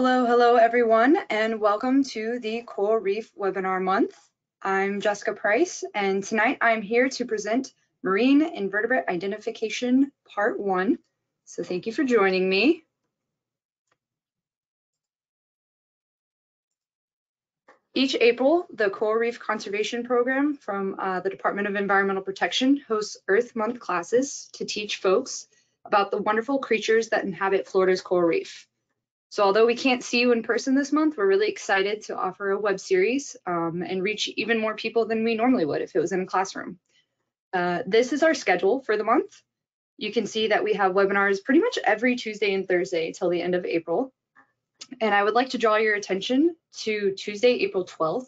Hello, hello everyone, and welcome to the Coral Reef Webinar Month. I'm Jessica Price, and tonight I'm here to present Marine Invertebrate Identification Part 1. So thank you for joining me. Each April, the Coral Reef Conservation Program from uh, the Department of Environmental Protection hosts Earth Month classes to teach folks about the wonderful creatures that inhabit Florida's coral reef. So although we can't see you in person this month, we're really excited to offer a web series um, and reach even more people than we normally would if it was in a classroom. Uh, this is our schedule for the month. You can see that we have webinars pretty much every Tuesday and Thursday till the end of April. And I would like to draw your attention to Tuesday, April 12th.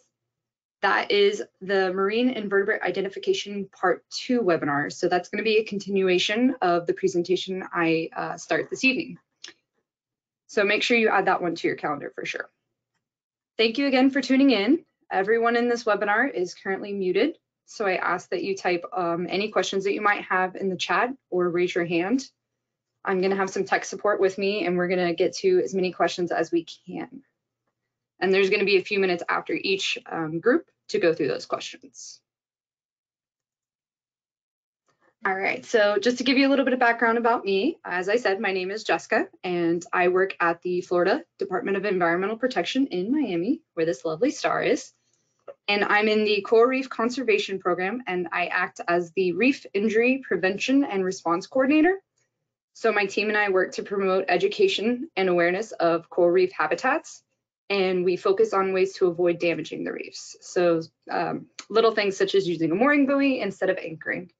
That is the Marine Invertebrate Identification Part 2 webinar. So that's going to be a continuation of the presentation I uh, start this evening. So make sure you add that one to your calendar for sure. Thank you again for tuning in. Everyone in this webinar is currently muted, so I ask that you type um, any questions that you might have in the chat or raise your hand. I'm gonna have some tech support with me and we're gonna get to as many questions as we can. And there's gonna be a few minutes after each um, group to go through those questions. All right, so just to give you a little bit of background about me, as I said, my name is Jessica and I work at the Florida Department of Environmental Protection in Miami, where this lovely star is. And I'm in the Coral Reef Conservation Program and I act as the Reef Injury Prevention and Response Coordinator. So my team and I work to promote education and awareness of coral reef habitats and we focus on ways to avoid damaging the reefs. So um, little things such as using a mooring buoy instead of anchoring.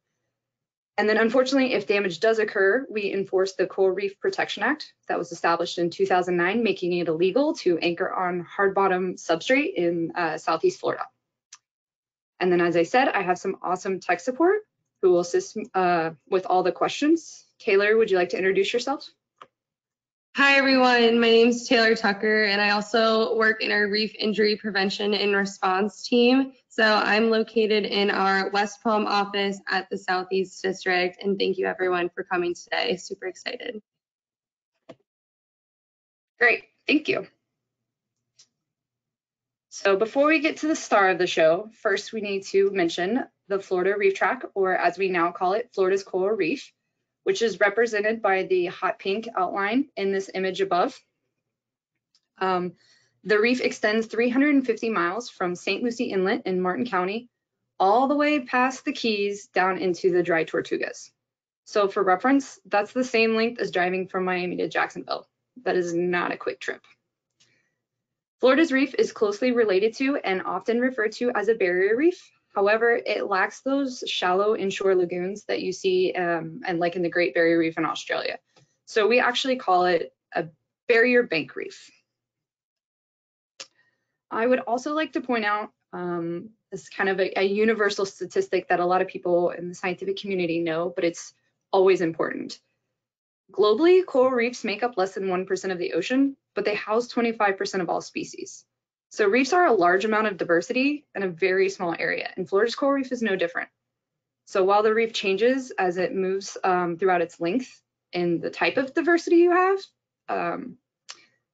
And then unfortunately, if damage does occur, we enforce the Coral Reef Protection Act that was established in 2009, making it illegal to anchor on hard bottom substrate in uh, Southeast Florida. And then as I said, I have some awesome tech support who will assist uh, with all the questions. Taylor, would you like to introduce yourself? Hi, everyone. My name is Taylor Tucker, and I also work in our reef injury prevention and response team. So I'm located in our West Palm office at the Southeast District, and thank you, everyone, for coming today. Super excited. Great, thank you. So before we get to the star of the show, first we need to mention the Florida Reef Tract, or as we now call it, Florida's Coral Reef which is represented by the hot pink outline in this image above. Um, the reef extends 350 miles from St. Lucie Inlet in Martin County all the way past the Keys down into the Dry Tortugas. So for reference, that's the same length as driving from Miami to Jacksonville. That is not a quick trip. Florida's reef is closely related to and often referred to as a barrier reef However, it lacks those shallow inshore lagoons that you see um, and like in the Great Barrier Reef in Australia. So we actually call it a barrier bank reef. I would also like to point out um, this kind of a, a universal statistic that a lot of people in the scientific community know, but it's always important. Globally, coral reefs make up less than 1% of the ocean, but they house 25% of all species. So reefs are a large amount of diversity in a very small area, and Florida's coral reef is no different. So while the reef changes as it moves um, throughout its length and the type of diversity you have, um,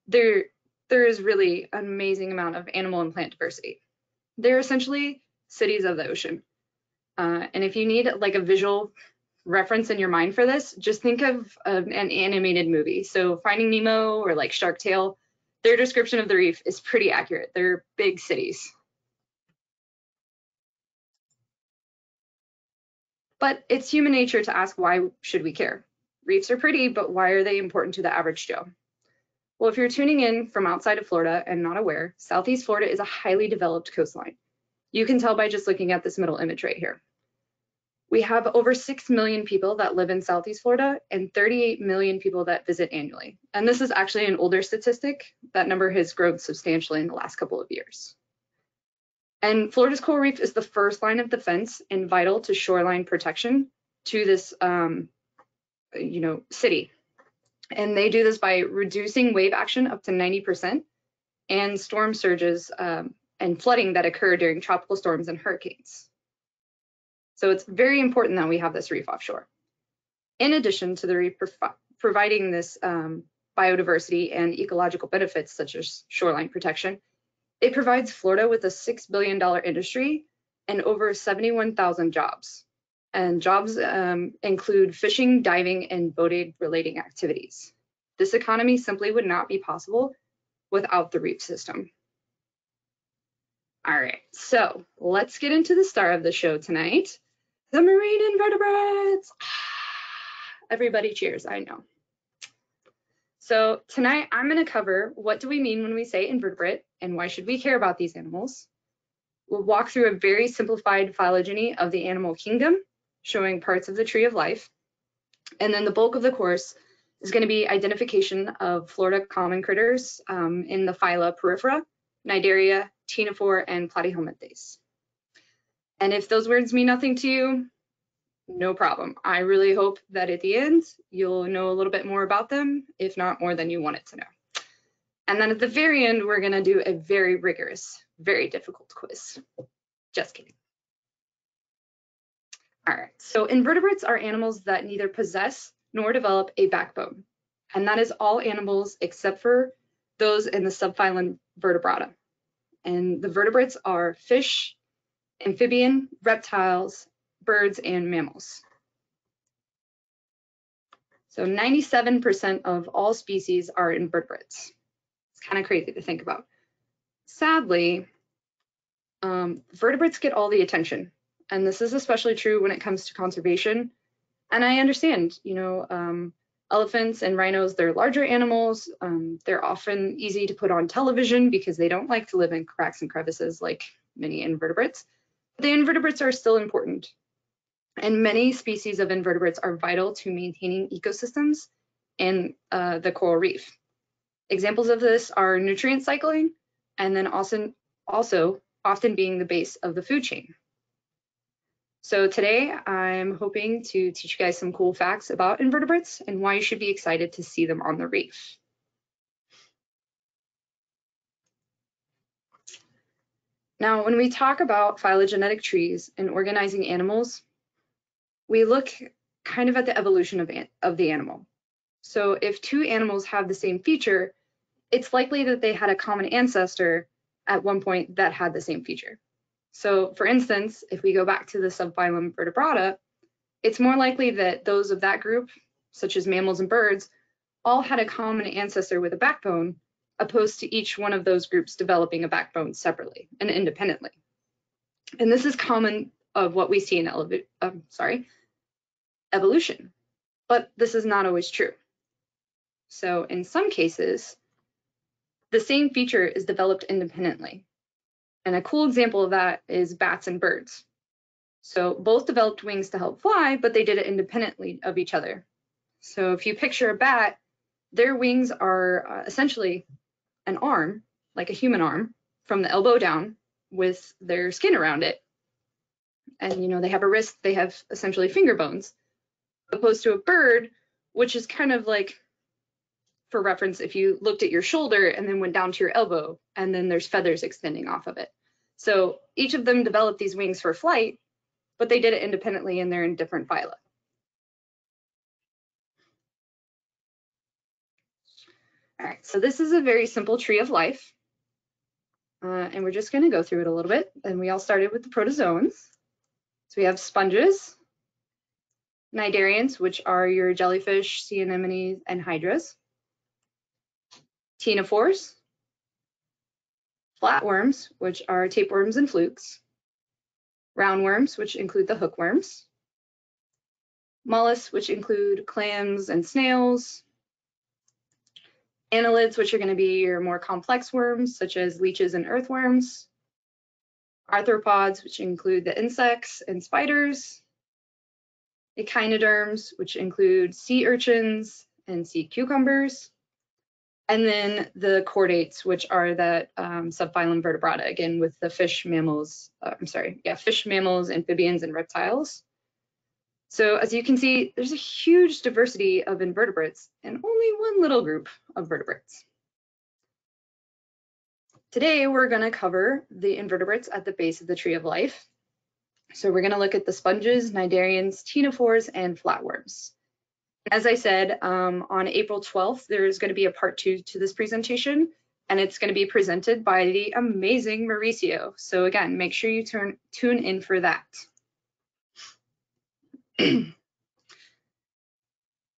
there, there is really an amazing amount of animal and plant diversity. They're essentially cities of the ocean. Uh, and if you need like a visual reference in your mind for this, just think of an animated movie. So Finding Nemo or like Shark Tale, their description of the reef is pretty accurate. They're big cities. But it's human nature to ask why should we care? Reefs are pretty, but why are they important to the average Joe? Well, if you're tuning in from outside of Florida and not aware, Southeast Florida is a highly developed coastline. You can tell by just looking at this middle image right here. We have over 6 million people that live in Southeast Florida and 38 million people that visit annually. And this is actually an older statistic. That number has grown substantially in the last couple of years. And Florida's coral reef is the first line of defense and vital to shoreline protection to this, um, you know, city. And they do this by reducing wave action up to 90% and storm surges um, and flooding that occur during tropical storms and hurricanes. So it's very important that we have this reef offshore. In addition to the reef providing this um, biodiversity, and ecological benefits such as shoreline protection, it provides Florida with a $6 billion industry and over 71,000 jobs. And jobs um, include fishing, diving, and boating relating activities. This economy simply would not be possible without the reef system. All right, so let's get into the star of the show tonight, the marine invertebrates. Everybody cheers, I know. So tonight I'm going to cover what do we mean when we say invertebrate and why should we care about these animals. We'll walk through a very simplified phylogeny of the animal kingdom, showing parts of the tree of life. And then the bulk of the course is going to be identification of Florida common critters um, in the phyla Porifera, Cnidaria, Ctenophore, and Platyhelminthes. And if those words mean nothing to you, no problem. I really hope that at the end, you'll know a little bit more about them, if not more than you wanted to know. And then at the very end, we're gonna do a very rigorous, very difficult quiz. Just kidding. All right, so invertebrates are animals that neither possess nor develop a backbone. And that is all animals except for those in the subphylum Vertebrata. And the vertebrates are fish, amphibian, reptiles, birds, and mammals. So 97% of all species are invertebrates. It's kind of crazy to think about. Sadly, um, vertebrates get all the attention, and this is especially true when it comes to conservation. And I understand, you know, um, elephants and rhinos, they're larger animals. Um, they're often easy to put on television because they don't like to live in cracks and crevices like many invertebrates. The invertebrates are still important and many species of invertebrates are vital to maintaining ecosystems and uh, the coral reef. Examples of this are nutrient cycling and then also, also often being the base of the food chain. So today I'm hoping to teach you guys some cool facts about invertebrates and why you should be excited to see them on the reef. Now, when we talk about phylogenetic trees and organizing animals, we look kind of at the evolution of, of the animal. So if two animals have the same feature, it's likely that they had a common ancestor at one point that had the same feature. So for instance, if we go back to the subphylum Vertebrata, it's more likely that those of that group, such as mammals and birds, all had a common ancestor with a backbone, opposed to each one of those groups developing a backbone separately and independently. And this is common of what we see in um, sorry, evolution, but this is not always true. So in some cases, the same feature is developed independently. And a cool example of that is bats and birds. So both developed wings to help fly, but they did it independently of each other. So if you picture a bat, their wings are uh, essentially an arm, like a human arm, from the elbow down with their skin around it. And you know, they have a wrist, they have essentially finger bones opposed to a bird, which is kind of like, for reference, if you looked at your shoulder and then went down to your elbow, and then there's feathers extending off of it. So each of them developed these wings for flight, but they did it independently and they're in different phyla. Right, so this is a very simple tree of life. Uh, and we're just gonna go through it a little bit. And we all started with the protozoans. So we have sponges, cnidarians, which are your jellyfish, sea anemones, and hydras, ctenophores, flatworms, which are tapeworms and flukes, roundworms, which include the hookworms, mollusks, which include clams and snails, annelids, which are going to be your more complex worms, such as leeches and earthworms, arthropods, which include the insects and spiders, echinoderms, which include sea urchins and sea cucumbers, and then the chordates, which are that um, subphylum vertebrata, again, with the fish mammals, uh, I'm sorry, yeah, fish mammals, amphibians, and reptiles. So as you can see, there's a huge diversity of invertebrates and only one little group of vertebrates. Today, we're gonna cover the invertebrates at the base of the tree of life, so we're going to look at the sponges, cnidarians, ctenophores, and flatworms. As I said, um, on April 12th, there is going to be a part two to this presentation, and it's going to be presented by the amazing Mauricio. So again, make sure you turn, tune in for that.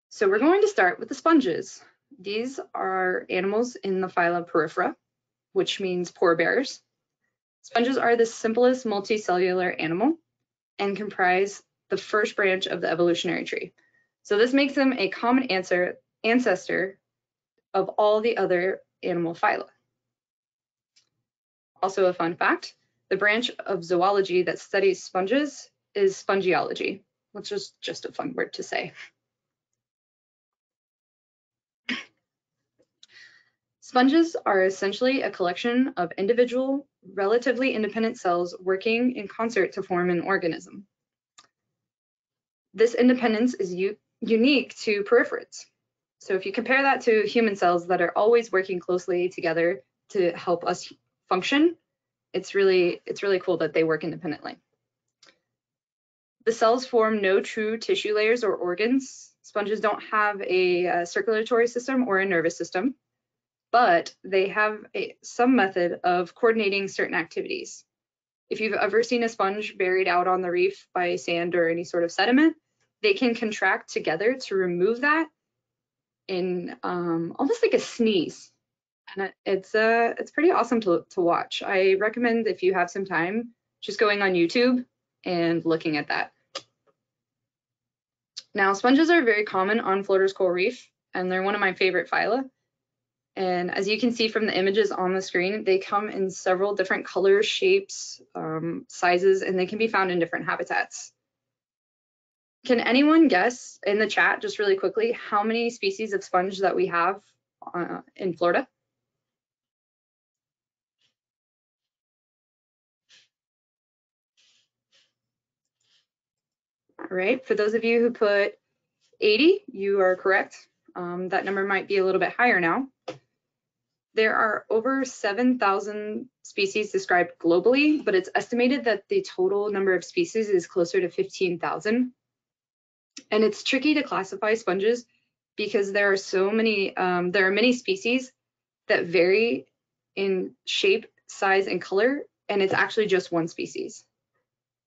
so we're going to start with the sponges. These are animals in the phylum Porifera, which means pore bearers. Sponges are the simplest multicellular animal and comprise the first branch of the evolutionary tree. So this makes them a common answer, ancestor of all the other animal phyla. Also a fun fact, the branch of zoology that studies sponges is spongiology, which is just a fun word to say. Sponges are essentially a collection of individual, relatively independent cells working in concert to form an organism. This independence is unique to poriferates. So if you compare that to human cells that are always working closely together to help us function, it's really, it's really cool that they work independently. The cells form no true tissue layers or organs. Sponges don't have a, a circulatory system or a nervous system, but they have a, some method of coordinating certain activities. If you've ever seen a sponge buried out on the reef by sand or any sort of sediment, they can contract together to remove that in um, almost like a sneeze. And it's uh, it's pretty awesome to, to watch. I recommend if you have some time, just going on YouTube and looking at that. Now, sponges are very common on Florida's coral reef, and they're one of my favorite phyla. And as you can see from the images on the screen, they come in several different colors, shapes, um, sizes, and they can be found in different habitats. Can anyone guess in the chat, just really quickly, how many species of sponge that we have uh, in Florida? Right, for those of you who put 80, you are correct. Um, that number might be a little bit higher now. There are over 7,000 species described globally, but it's estimated that the total number of species is closer to 15,000. And it's tricky to classify sponges because there are so many, um, there are many species that vary in shape, size, and color, and it's actually just one species.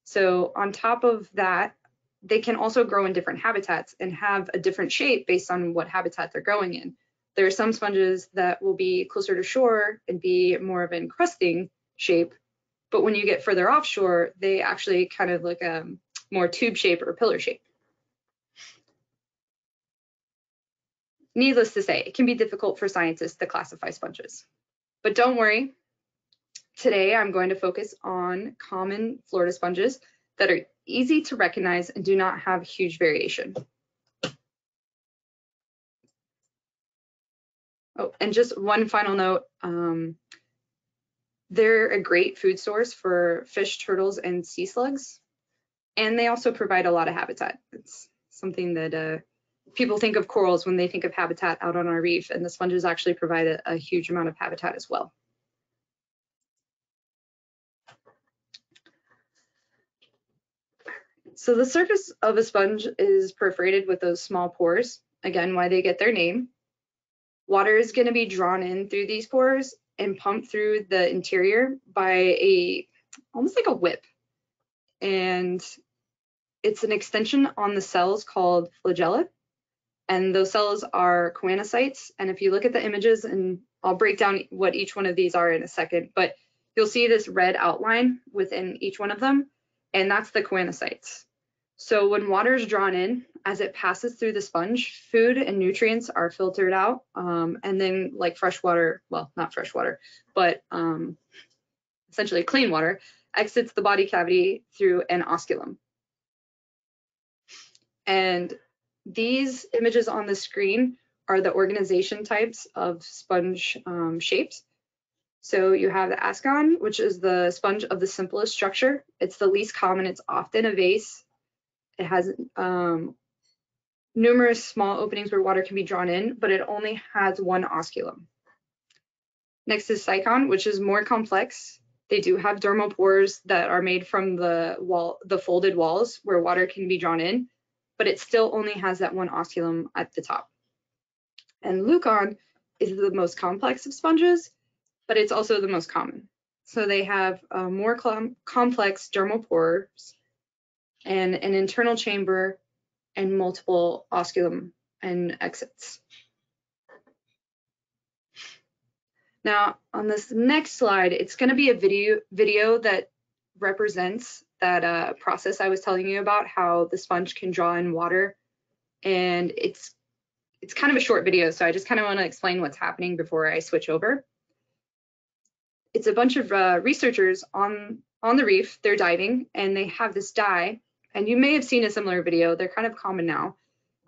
So on top of that, they can also grow in different habitats and have a different shape based on what habitat they're growing in. There are some sponges that will be closer to shore and be more of an encrusting shape, but when you get further offshore, they actually kind of look um, more tube shape or pillar shape. Needless to say, it can be difficult for scientists to classify sponges. But don't worry, today I'm going to focus on common Florida sponges that are easy to recognize and do not have huge variation. Oh, and just one final note, um, they're a great food source for fish, turtles, and sea slugs. And they also provide a lot of habitat. It's something that uh, people think of corals when they think of habitat out on our reef, and the sponges actually provide a, a huge amount of habitat as well. So the surface of a sponge is perforated with those small pores, again, why they get their name. Water is going to be drawn in through these pores and pumped through the interior by a, almost like a whip. And it's an extension on the cells called flagella and those cells are choanocytes. And if you look at the images, and I'll break down what each one of these are in a second, but you'll see this red outline within each one of them, and that's the choanocytes. So when water is drawn in, as it passes through the sponge, food and nutrients are filtered out, um, and then like fresh water, well, not fresh water, but um, essentially clean water, exits the body cavity through an osculum. And these images on the screen are the organization types of sponge um, shapes. So you have the ascon, which is the sponge of the simplest structure. It's the least common. It's often a vase. It has um, numerous small openings where water can be drawn in, but it only has one osculum. Next is sycon, which is more complex. They do have dermal pores that are made from the wall, the folded walls where water can be drawn in, but it still only has that one osculum at the top. And leucon is the most complex of sponges, but it's also the most common. So they have uh, more complex dermal pores and an internal chamber and multiple osculum and exits. Now, on this next slide, it's going to be a video, video that represents that uh, process I was telling you about, how the sponge can draw in water. And it's it's kind of a short video, so I just kind of want to explain what's happening before I switch over. It's a bunch of uh, researchers on, on the reef, they're diving, and they have this dye, and you may have seen a similar video, they're kind of common now.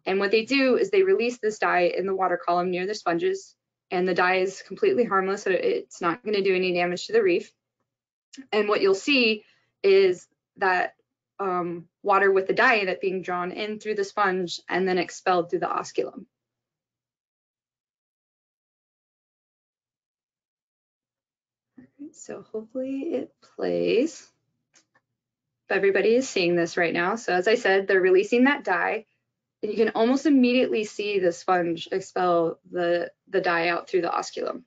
And what they do is they release this dye in the water column near the sponges, and the dye is completely harmless, so it's not going to do any damage to the reef. And what you'll see is that um, water with the dye it being drawn in through the sponge and then expelled through the osculum. So hopefully it plays. Everybody is seeing this right now. So as I said, they're releasing that dye and you can almost immediately see the sponge expel the, the dye out through the osculum.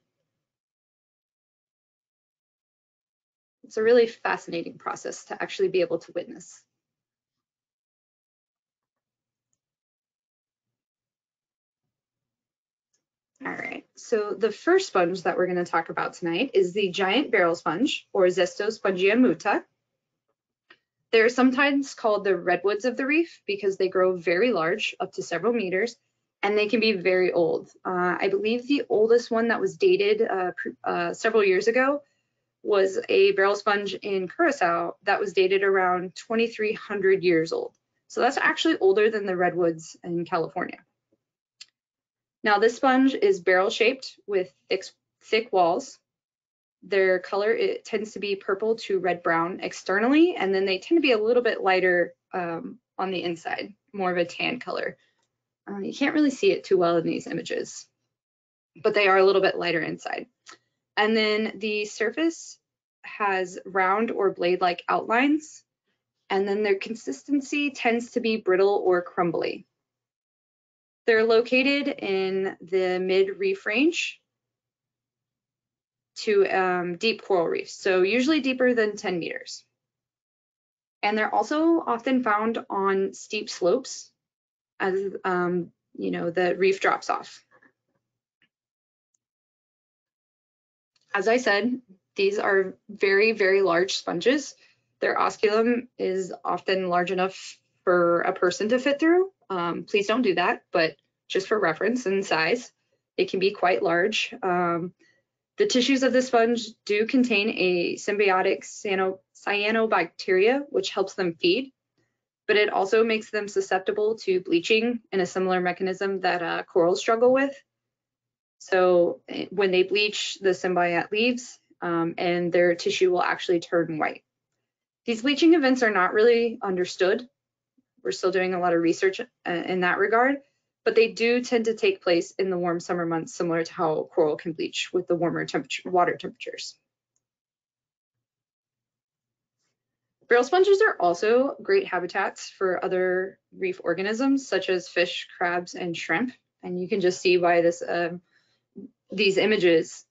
It's a really fascinating process to actually be able to witness. All right, so the first sponge that we're going to talk about tonight is the giant barrel sponge, or Xestospongia muta. They're sometimes called the redwoods of the reef because they grow very large, up to several meters, and they can be very old. Uh, I believe the oldest one that was dated uh, uh, several years ago was a barrel sponge in Curacao that was dated around 2,300 years old. So that's actually older than the redwoods in California. Now this sponge is barrel shaped with thick, thick walls. Their color it tends to be purple to red brown externally and then they tend to be a little bit lighter um, on the inside more of a tan color. Uh, you can't really see it too well in these images but they are a little bit lighter inside. And then the surface has round or blade like outlines and then their consistency tends to be brittle or crumbly they're located in the mid reef range to um, deep coral reefs, so usually deeper than 10 meters. And they're also often found on steep slopes as um, you know the reef drops off. As I said, these are very, very large sponges. Their osculum is often large enough for a person to fit through. Um, please don't do that, but just for reference and size, it can be quite large. Um, the tissues of the sponge do contain a symbiotic cyanobacteria, which helps them feed, but it also makes them susceptible to bleaching in a similar mechanism that uh, corals struggle with. So eh, when they bleach, the symbiote leaves um, and their tissue will actually turn white. These bleaching events are not really understood. We're still doing a lot of research uh, in that regard, but they do tend to take place in the warm summer months, similar to how coral can bleach with the warmer temperature, water temperatures. Barrel sponges are also great habitats for other reef organisms, such as fish, crabs, and shrimp. And you can just see by this, um, these images,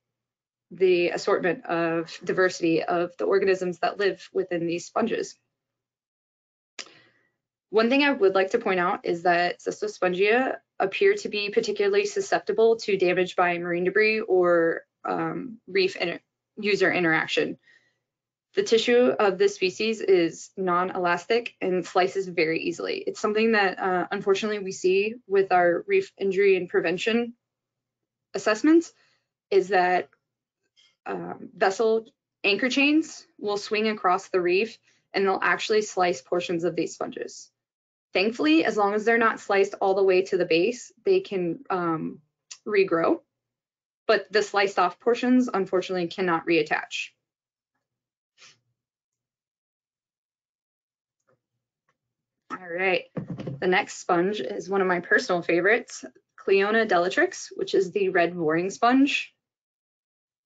the assortment of diversity of the organisms that live within these sponges. One thing I would like to point out is that Xestospongia appear to be particularly susceptible to damage by marine debris or um, reef inter user interaction. The tissue of this species is non-elastic and slices very easily. It's something that uh, unfortunately we see with our reef injury and prevention assessments is that um, vessel anchor chains will swing across the reef and they'll actually slice portions of these sponges. Thankfully, as long as they're not sliced all the way to the base, they can um, regrow. But the sliced off portions, unfortunately, cannot reattach. All right, the next sponge is one of my personal favorites, Cliona Delitrix, which is the red boring sponge.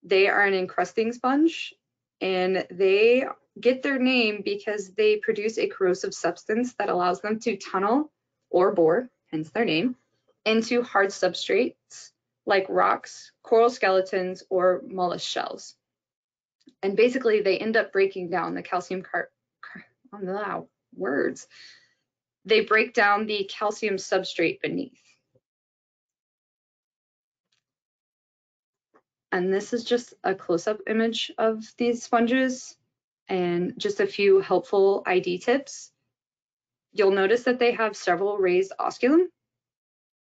They are an encrusting sponge and they get their name because they produce a corrosive substance that allows them to tunnel or bore, hence their name, into hard substrates like rocks, coral skeletons, or mollusk shells. And basically they end up breaking down the calcium car, car oh, words. They break down the calcium substrate beneath. And this is just a close-up image of these sponges and just a few helpful ID tips. You'll notice that they have several raised osculum.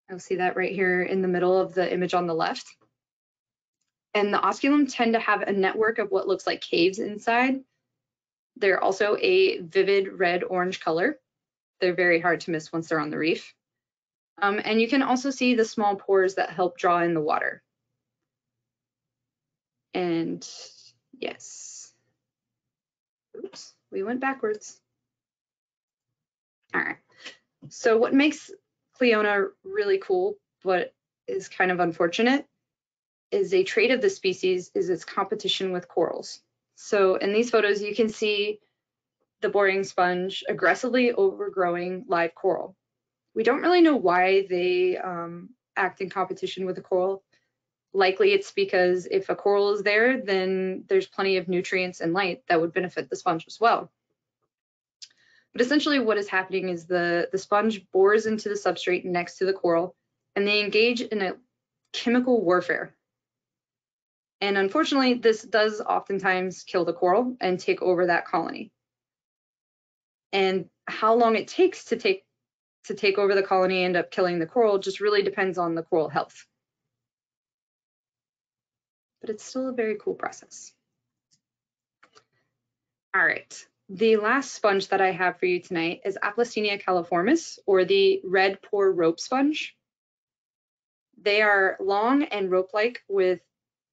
You'll see that right here in the middle of the image on the left. And the osculum tend to have a network of what looks like caves inside. They're also a vivid red orange color. They're very hard to miss once they're on the reef. Um, and you can also see the small pores that help draw in the water. And yes. We went backwards. All right. So what makes Cliona really cool, but is kind of unfortunate, is a trait of the species is its competition with corals. So in these photos, you can see the boring sponge aggressively overgrowing live coral. We don't really know why they um, act in competition with the coral likely it's because if a coral is there, then there's plenty of nutrients and light that would benefit the sponge as well. But essentially what is happening is the, the sponge bores into the substrate next to the coral and they engage in a chemical warfare. And unfortunately, this does oftentimes kill the coral and take over that colony. And how long it takes to take to take over the colony and end up killing the coral just really depends on the coral health but it's still a very cool process. All right, the last sponge that I have for you tonight is Aplysina cauliformis, or the red pore rope sponge. They are long and rope-like with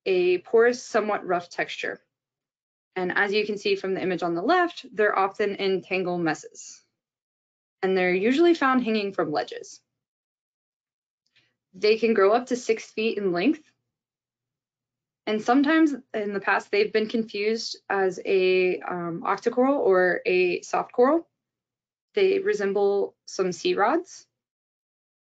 a porous, somewhat rough texture. And as you can see from the image on the left, they're often in tangle messes. And they're usually found hanging from ledges. They can grow up to six feet in length and sometimes in the past, they've been confused as a um, octocoral or a soft coral. They resemble some sea rods.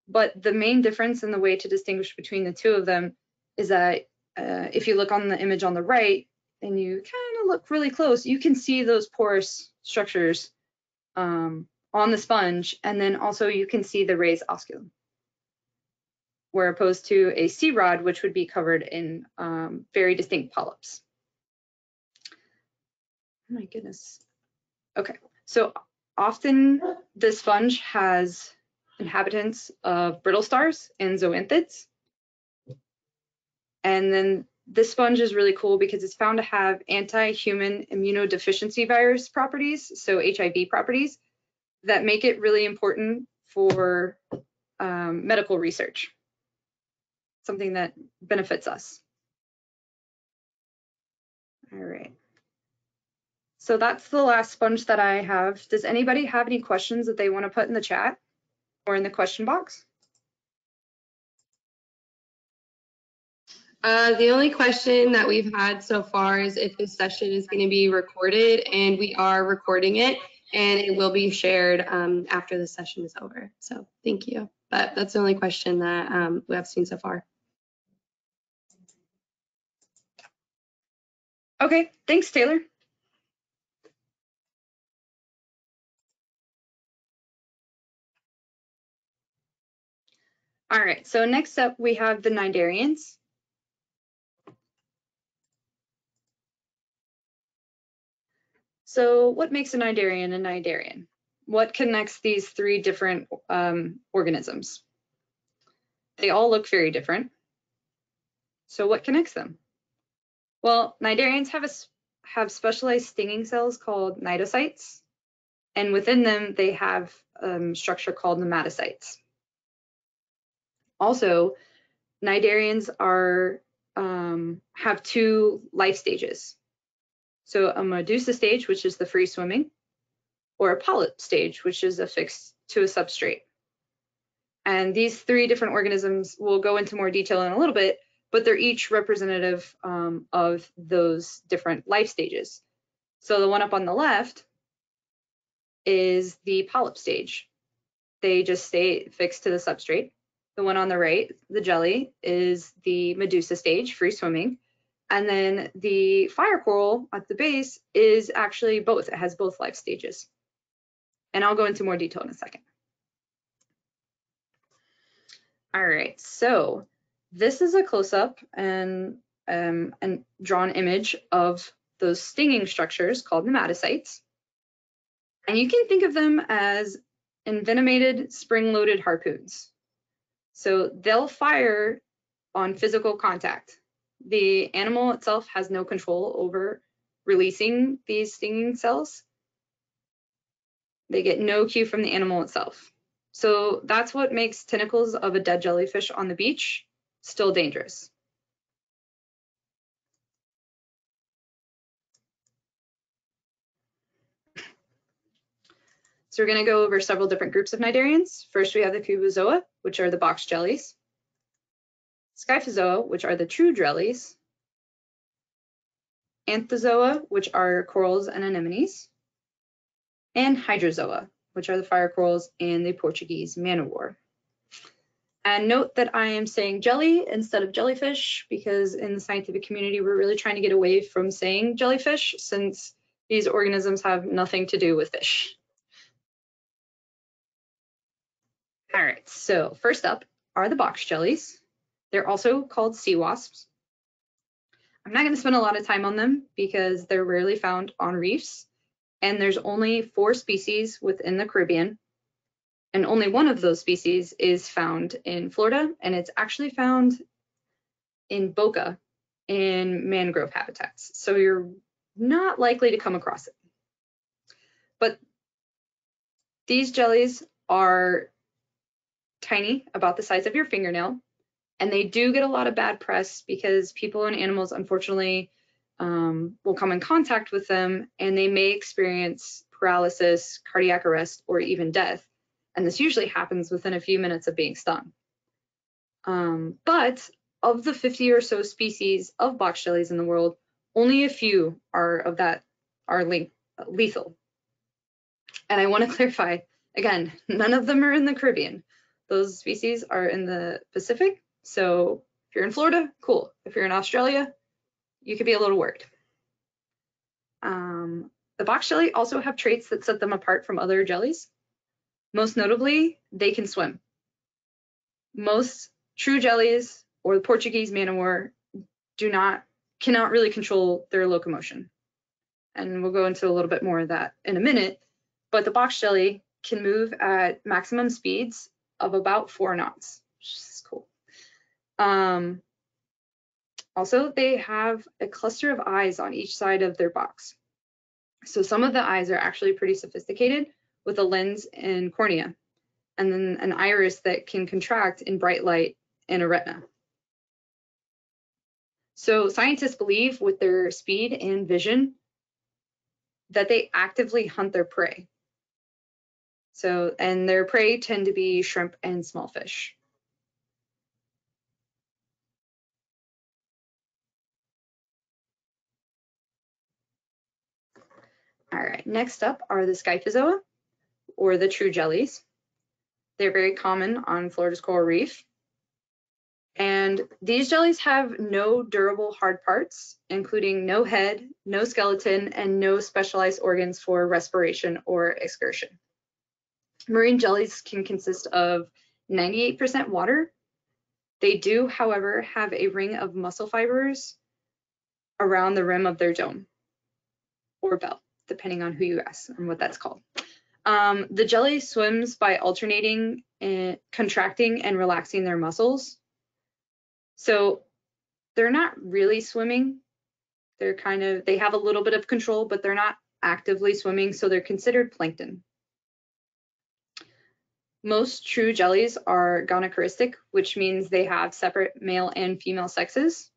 But the main difference in the way to distinguish between the two of them is that uh, if you look on the image on the right and you kind of look really close, you can see those porous structures um, on the sponge. And then also you can see the raised osculum where opposed to a sea rod, which would be covered in um, very distinct polyps. Oh my goodness. Okay, so often the sponge has inhabitants of brittle stars and zoanthids. And then this sponge is really cool because it's found to have anti-human immunodeficiency virus properties, so HIV properties, that make it really important for um, medical research something that benefits us. All right. So that's the last sponge that I have. Does anybody have any questions that they want to put in the chat or in the question box? Uh, the only question that we've had so far is if this session is going to be recorded, and we are recording it, and it will be shared um, after the session is over. So thank you. But that's the only question that um, we have seen so far. Okay, thanks, Taylor. All right, so next up we have the Cnidarians. So what makes a Cnidarian a Cnidarian? What connects these three different um, organisms? They all look very different. So what connects them? Well, cnidarians have a, have specialized stinging cells called cnidocytes, and within them they have um, structure called nematocytes. Also, cnidarians are um, have two life stages. So a medusa stage, which is the free swimming, or a polyp stage, which is affixed to a substrate. And these three different organisms we'll go into more detail in a little bit, but they're each representative um, of those different life stages. So the one up on the left is the polyp stage. they just stay fixed to the substrate. The one on the right, the jelly, is the Medusa stage, free swimming. And then the fire coral at the base is actually both. It has both life stages. And I'll go into more detail in a second. All right, so this is a close-up and um, and drawn image of those stinging structures called nematocytes. And you can think of them as envenomated spring-loaded harpoons. So they'll fire on physical contact. The animal itself has no control over releasing these stinging cells. They get no cue from the animal itself. So that's what makes tentacles of a dead jellyfish on the beach still dangerous. So we're going to go over several different groups of cnidarians. First, we have the cubozoa, which are the box jellies. Scyphozoa, which are the true jellies. Anthozoa, which are corals and anemones. And hydrozoa, which are the fire corals and the Portuguese man-o'-war. And note that I am saying jelly instead of jellyfish because in the scientific community, we're really trying to get away from saying jellyfish since these organisms have nothing to do with fish. All right, so first up are the box jellies. They're also called sea wasps. I'm not going to spend a lot of time on them because they're rarely found on reefs, and there's only four species within the Caribbean, and only one of those species is found in Florida, and it's actually found in Boca in mangrove habitats. So you're not likely to come across it. But these jellies are tiny, about the size of your fingernail, and they do get a lot of bad press because people and animals, unfortunately, um, will come in contact with them and they may experience paralysis, cardiac arrest, or even death. And this usually happens within a few minutes of being stung. Um, but of the 50 or so species of box jellies in the world, only a few are of that are lethal. And I want to clarify again, none of them are in the Caribbean. Those species are in the Pacific. So if you're in Florida, cool. If you're in Australia, you could be a little worried. Um, the box jelly also have traits that set them apart from other jellies. Most notably, they can swim. Most true jellies or the Portuguese man-o'-war do not, cannot really control their locomotion. And we'll go into a little bit more of that in a minute. But the box jelly can move at maximum speeds of about four knots, which is cool. Um, also, they have a cluster of eyes on each side of their box. So some of the eyes are actually pretty sophisticated with a lens and cornea, and then an iris that can contract in bright light and a retina. So scientists believe with their speed and vision that they actively hunt their prey. So, and their prey tend to be shrimp and small fish. All right, next up are the Scyphozoa, or the true jellies. They're very common on Florida's coral reef. And these jellies have no durable hard parts, including no head, no skeleton, and no specialized organs for respiration or excursion. Marine jellies can consist of 98% water. They do, however, have a ring of muscle fibers around the rim of their dome or bell, depending on who you ask and what that's called. Um, the jelly swims by alternating and contracting and relaxing their muscles. So they're not really swimming. They're kind of, they have a little bit of control, but they're not actively swimming. So they're considered plankton. Most true jellies are gonochoristic, which means they have separate male and female sexes.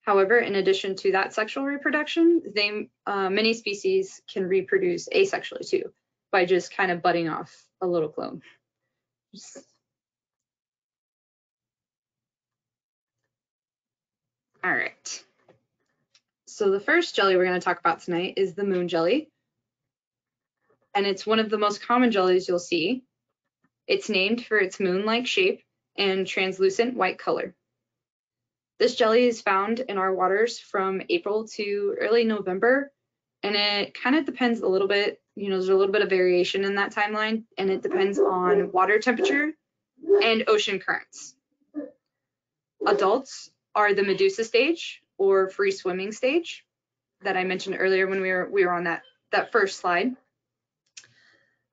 However, in addition to that sexual reproduction, they, uh, many species can reproduce asexually too, by just kind of budding off a little clone. All right. So the first jelly we're going to talk about tonight is the moon jelly. And it's one of the most common jellies you'll see. It's named for its moon-like shape and translucent white color. This jelly is found in our waters from April to early November, and it kind of depends a little bit, you know, there's a little bit of variation in that timeline, and it depends on water temperature and ocean currents. Adults are the Medusa stage or free swimming stage that I mentioned earlier when we were we were on that that first slide.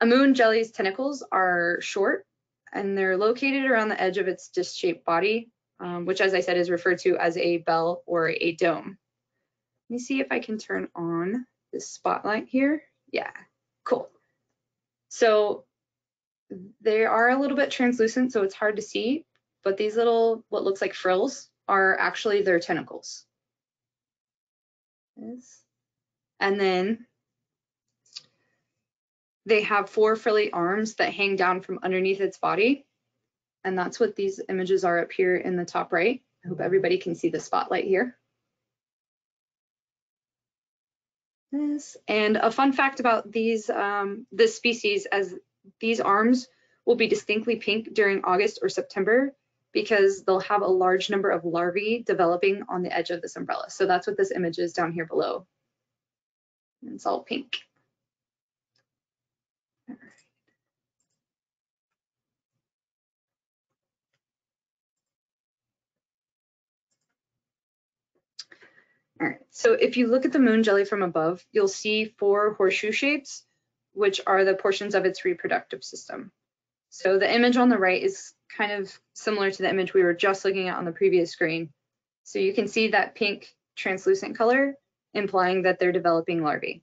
A moon jelly's tentacles are short and they're located around the edge of its disc-shaped body, um, which as I said is referred to as a bell or a dome. Let me see if I can turn on this spotlight here. Yeah, cool. So they are a little bit translucent, so it's hard to see, but these little, what looks like frills are actually their tentacles. Yes. And then they have four frilly arms that hang down from underneath its body. And that's what these images are up here in the top right. I hope everybody can see the spotlight here. This. And a fun fact about these um, this species, as these arms will be distinctly pink during August or September because they'll have a large number of larvae developing on the edge of this umbrella. So that's what this image is down here below. And it's all pink. All right, so if you look at the moon jelly from above, you'll see four horseshoe shapes, which are the portions of its reproductive system. So the image on the right is kind of similar to the image we were just looking at on the previous screen. So you can see that pink translucent color, implying that they're developing larvae.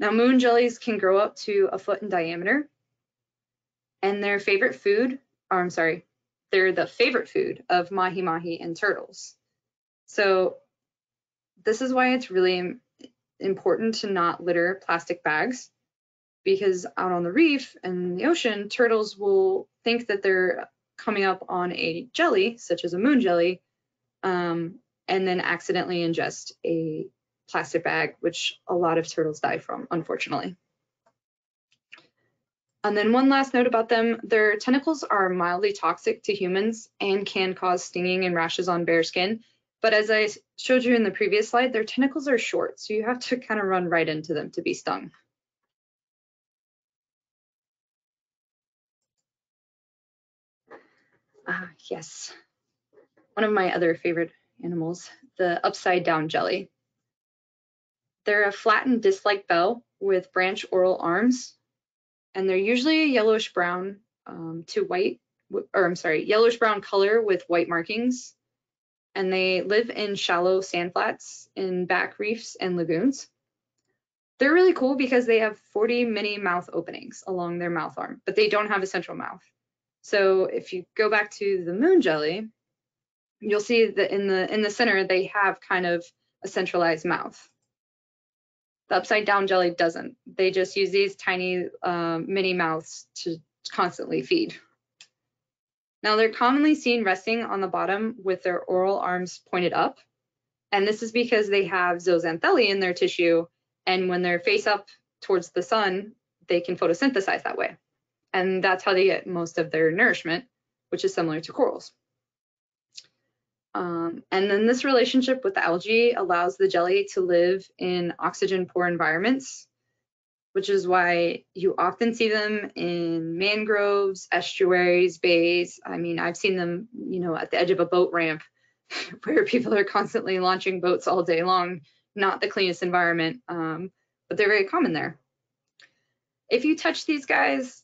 Now moon jellies can grow up to a foot in diameter, and their favorite food, or I'm sorry, they're the favorite food of mahi-mahi and turtles. So this is why it's really important to not litter plastic bags because out on the reef and the ocean, turtles will think that they're coming up on a jelly, such as a moon jelly, um, and then accidentally ingest a plastic bag, which a lot of turtles die from, unfortunately. And then one last note about them, their tentacles are mildly toxic to humans and can cause stinging and rashes on bare skin. But as I showed you in the previous slide, their tentacles are short, so you have to kind of run right into them to be stung. Ah, yes. One of my other favorite animals, the upside down jelly. They're a flattened disc-like bell with branch oral arms, and they're usually a yellowish brown um, to white, or I'm sorry, yellowish brown color with white markings and they live in shallow sand flats in back reefs and lagoons. They're really cool because they have 40 mini mouth openings along their mouth arm, but they don't have a central mouth. So if you go back to the moon jelly, you'll see that in the in the center they have kind of a centralized mouth. The upside down jelly doesn't. They just use these tiny um, mini mouths to constantly feed. Now they're commonly seen resting on the bottom with their oral arms pointed up. And this is because they have zooxanthellae in their tissue. And when they're face up towards the sun, they can photosynthesize that way. And that's how they get most of their nourishment, which is similar to corals. Um, and then this relationship with the algae allows the jelly to live in oxygen poor environments which is why you often see them in mangroves, estuaries, bays. I mean, I've seen them, you know, at the edge of a boat ramp where people are constantly launching boats all day long, not the cleanest environment, um, but they're very common there. If you touch these guys,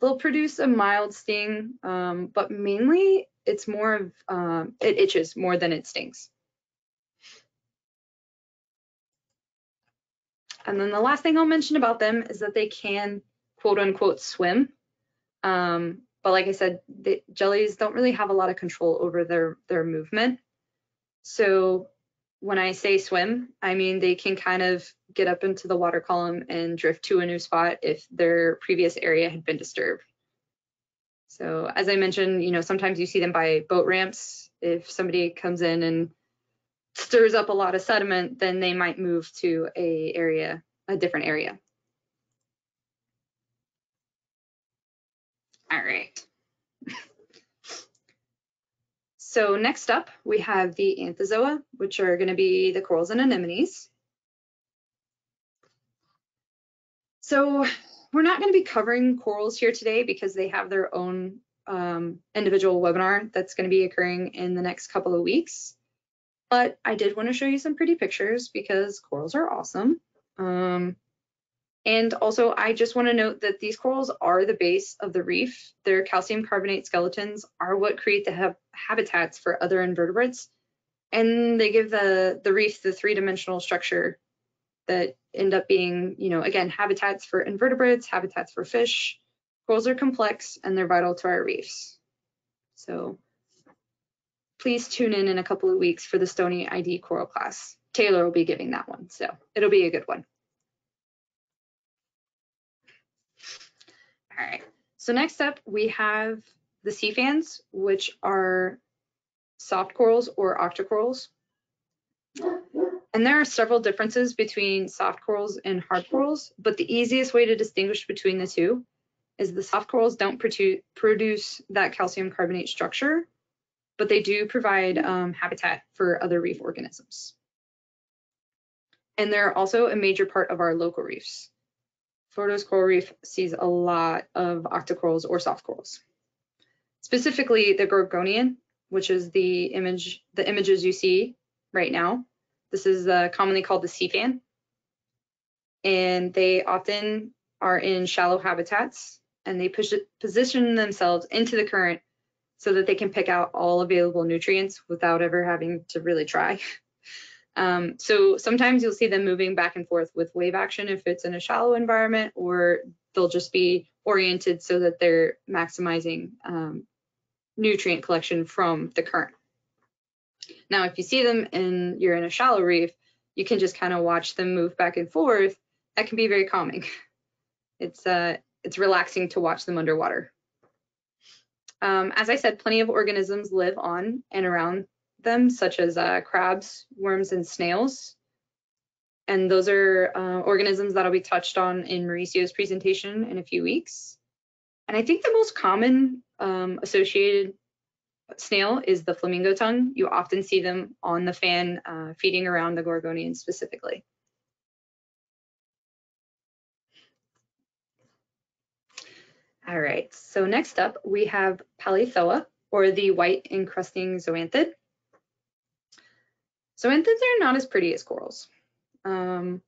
they'll produce a mild sting, um, but mainly it's more of, um, it itches more than it stings. And then the last thing I'll mention about them is that they can quote unquote swim. Um, but like I said, the jellies don't really have a lot of control over their, their movement. So when I say swim, I mean they can kind of get up into the water column and drift to a new spot if their previous area had been disturbed. So as I mentioned, you know, sometimes you see them by boat ramps. If somebody comes in and stirs up a lot of sediment, then they might move to a area, a different area. All right. So next up, we have the anthozoa, which are going to be the corals and anemones. So we're not going to be covering corals here today because they have their own um, individual webinar that's going to be occurring in the next couple of weeks. But I did want to show you some pretty pictures because corals are awesome. Um, and also, I just want to note that these corals are the base of the reef. Their calcium carbonate skeletons are what create the ha habitats for other invertebrates. And they give the, the reef the three-dimensional structure that end up being, you know, again, habitats for invertebrates, habitats for fish. Corals are complex and they're vital to our reefs. So please tune in in a couple of weeks for the Stony ID coral class. Taylor will be giving that one, so it'll be a good one. All right, so next up we have the sea fans, which are soft corals or octocorals. And there are several differences between soft corals and hard corals, but the easiest way to distinguish between the two is the soft corals don't produce that calcium carbonate structure, but they do provide um, habitat for other reef organisms. And they're also a major part of our local reefs. Florida's coral reef sees a lot of octocorals or soft corals. Specifically the gorgonian, which is the image, the images you see right now. This is uh, commonly called the sea fan. And they often are in shallow habitats and they push, position themselves into the current so that they can pick out all available nutrients without ever having to really try. Um, so sometimes you'll see them moving back and forth with wave action if it's in a shallow environment, or they'll just be oriented so that they're maximizing um, nutrient collection from the current. Now, if you see them and you're in a shallow reef, you can just kind of watch them move back and forth. That can be very calming. It's uh, it's relaxing to watch them underwater. Um, as I said, plenty of organisms live on and around them, such as uh, crabs, worms, and snails. And those are uh, organisms that'll be touched on in Mauricio's presentation in a few weeks. And I think the most common um, associated snail is the flamingo tongue. You often see them on the fan uh, feeding around the gorgonian specifically. All right, so next up we have Palythoa, or the white encrusting zoanthid. Zoanthids are not as pretty as corals, um,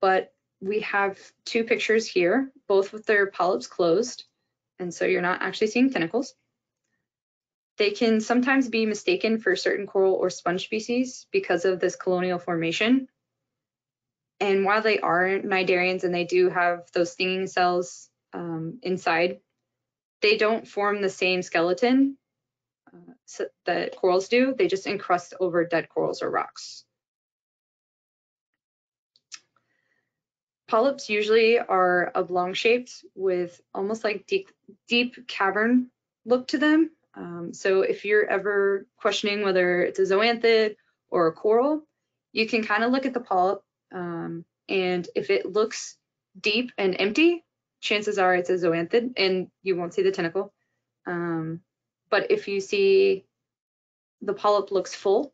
but we have two pictures here, both with their polyps closed, and so you're not actually seeing tentacles. They can sometimes be mistaken for certain coral or sponge species because of this colonial formation. And while they are cnidarians and they do have those stinging cells um, inside. They don't form the same skeleton uh, that corals do. They just encrust over dead corals or rocks. Polyps usually are oblong shaped with almost like deep, deep cavern look to them. Um, so if you're ever questioning whether it's a zoanthid or a coral, you can kind of look at the polyp um, and if it looks deep and empty, chances are it's a zoanthid and you won't see the tentacle. Um, but if you see the polyp looks full,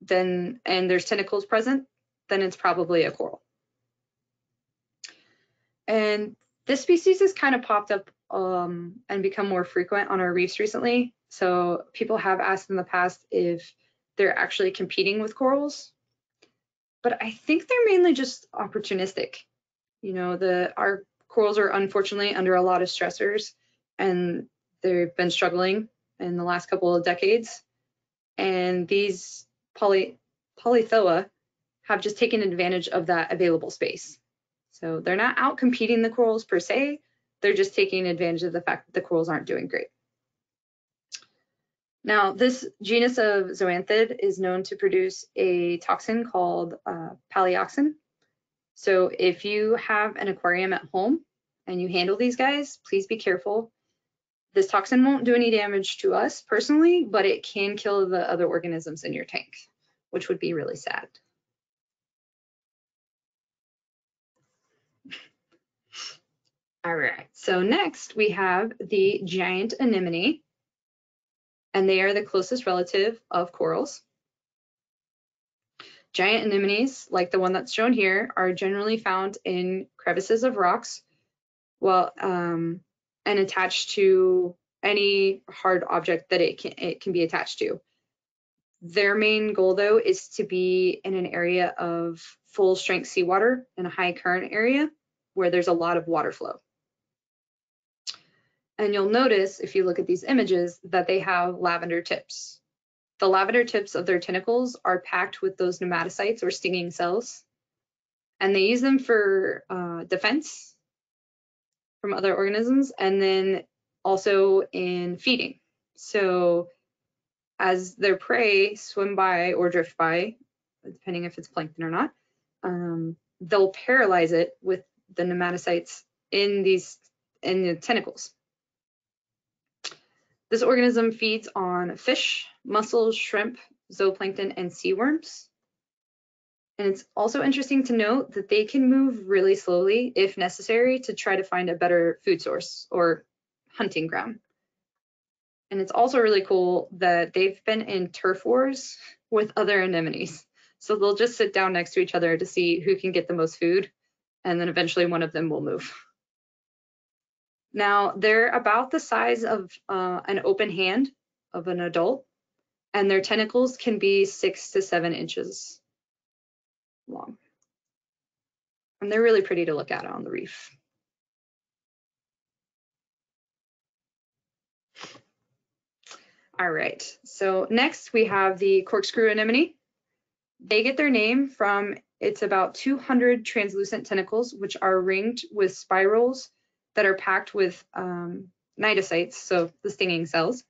then and there's tentacles present, then it's probably a coral. And this species has kind of popped up um, and become more frequent on our reefs recently. So people have asked in the past if they're actually competing with corals, but I think they're mainly just opportunistic. You know, the our corals are unfortunately under a lot of stressors and they've been struggling in the last couple of decades. And these poly, Palythoa have just taken advantage of that available space. So they're not out competing the corals per se, they're just taking advantage of the fact that the corals aren't doing great. Now, this genus of zoanthid is known to produce a toxin called uh, palytoxin, so if you have an aquarium at home and you handle these guys, please be careful. This toxin won't do any damage to us personally, but it can kill the other organisms in your tank, which would be really sad. All right, so next we have the giant anemone, and they are the closest relative of corals. Giant anemones, like the one that's shown here, are generally found in crevices of rocks, well, um, and attached to any hard object that it can, it can be attached to. Their main goal, though, is to be in an area of full strength seawater in a high current area where there's a lot of water flow. And you'll notice if you look at these images that they have lavender tips. The lavender tips of their tentacles are packed with those nematocytes or stinging cells. And they use them for uh, defense from other organisms and then also in feeding. So as their prey swim by or drift by, depending if it's plankton or not, um, they'll paralyze it with the nematocytes in these in the tentacles. This organism feeds on fish, mussels, shrimp, zooplankton, and sea worms. And it's also interesting to note that they can move really slowly if necessary to try to find a better food source or hunting ground. And it's also really cool that they've been in turf wars with other anemones. So they'll just sit down next to each other to see who can get the most food, and then eventually one of them will move. Now, they're about the size of uh, an open hand of an adult, and their tentacles can be six to seven inches long. And they're really pretty to look at on the reef. All right, so next we have the corkscrew anemone. They get their name from it's about 200 translucent tentacles, which are ringed with spirals that are packed with um, cnidocytes, so the stinging cells.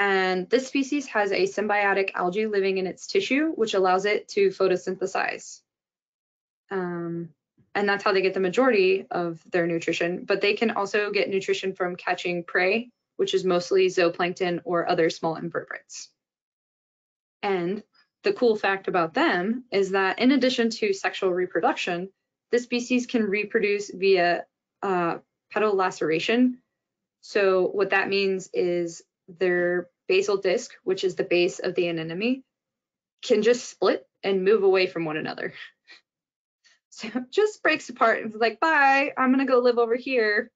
And this species has a symbiotic algae living in its tissue, which allows it to photosynthesize. Um, and that's how they get the majority of their nutrition, but they can also get nutrition from catching prey which is mostly zooplankton or other small invertebrates. And the cool fact about them is that in addition to sexual reproduction, this species can reproduce via uh, pedal laceration. So what that means is their basal disc, which is the base of the anemone, can just split and move away from one another. So it just breaks apart and is like, bye, I'm gonna go live over here.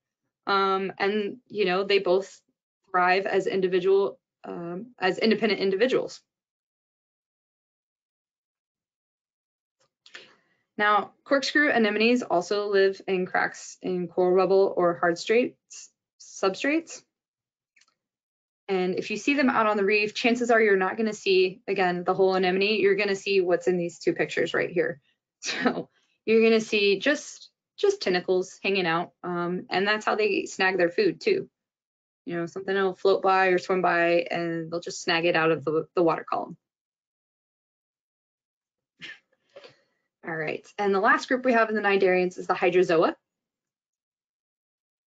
Um, and you know, they both thrive as individual, um, as independent individuals. Now, corkscrew anemones also live in cracks in coral rubble or hard straits, substrates. And if you see them out on the reef, chances are you're not gonna see, again, the whole anemone, you're gonna see what's in these two pictures right here. So you're gonna see just, just tentacles hanging out. Um, and that's how they snag their food too you know, something will float by or swim by and they'll just snag it out of the, the water column. All right, and the last group we have in the cnidarians is the hydrozoa.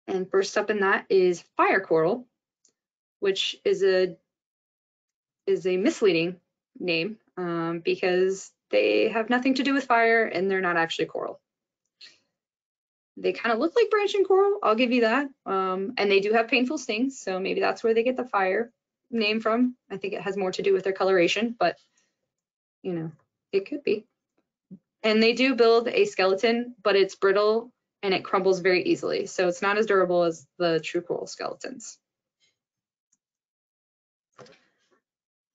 And first up in that is fire coral, which is a is a misleading name um, because they have nothing to do with fire and they're not actually coral. They kind of look like branching coral, I'll give you that. Um, and they do have painful stings, so maybe that's where they get the fire name from. I think it has more to do with their coloration, but you know, it could be. And they do build a skeleton, but it's brittle and it crumbles very easily. So it's not as durable as the true coral skeletons.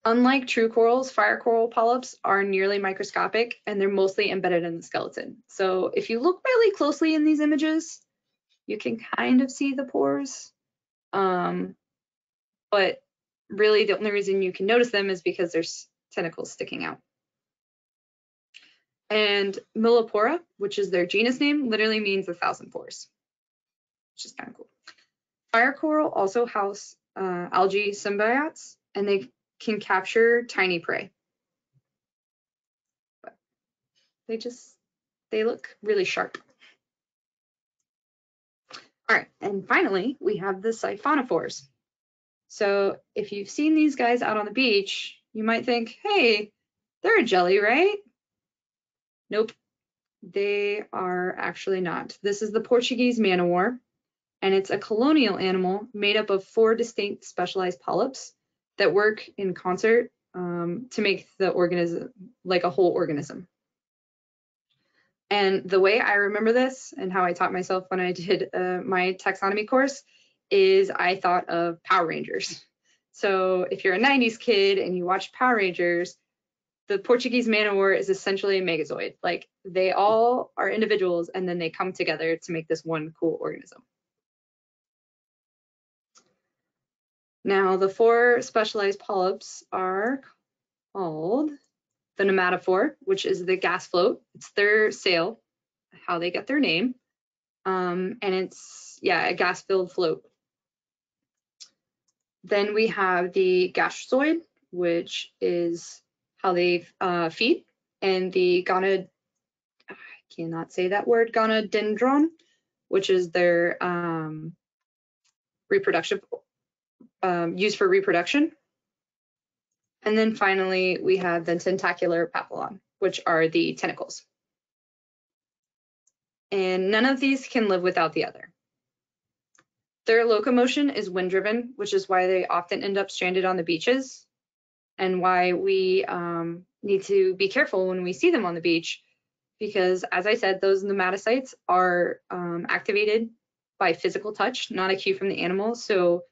Unlike true corals, fire coral polyps are nearly microscopic and they're mostly embedded in the skeleton. So if you look really closely in these images, you can kind of see the pores. Um, but really the only reason you can notice them is because there's tentacles sticking out. And Millepora, which is their genus name, literally means a thousand pores, which is kind of cool. Fire coral also house uh, algae symbiotes, and they can capture tiny prey. But they just, they look really sharp. All right, and finally, we have the siphonophores. So if you've seen these guys out on the beach, you might think, hey, they're a jelly, right? Nope, They are actually not. This is the Portuguese man o' war, and it's a colonial animal made up of four distinct specialized polyps that work in concert um, to make the organism like a whole organism. And the way I remember this and how I taught myself when I did uh, my taxonomy course is I thought of Power Rangers. So if you're a 90s kid and you watch Power Rangers, the Portuguese man o' war is essentially a Megazord. Like they all are individuals and then they come together to make this one cool organism. Now the four specialized polyps are called the pneumatophore, which is the gas float. It's their sail, how they get their name. Um, and it's, yeah, a gas-filled float. Then we have the gastrozoid, which is how they uh, feed, and the gonad, I cannot say that word, gonodendron, which is their um, reproduction, um, used for reproduction. And then finally, we have the tentacular papillon, which are the tentacles. And none of these can live without the other. Their locomotion is wind driven, which is why they often end up stranded on the beaches and why we um, need to be careful when we see them on the beach. Because as I said, those nematocytes are um, activated by physical touch, not a cue from the animal. So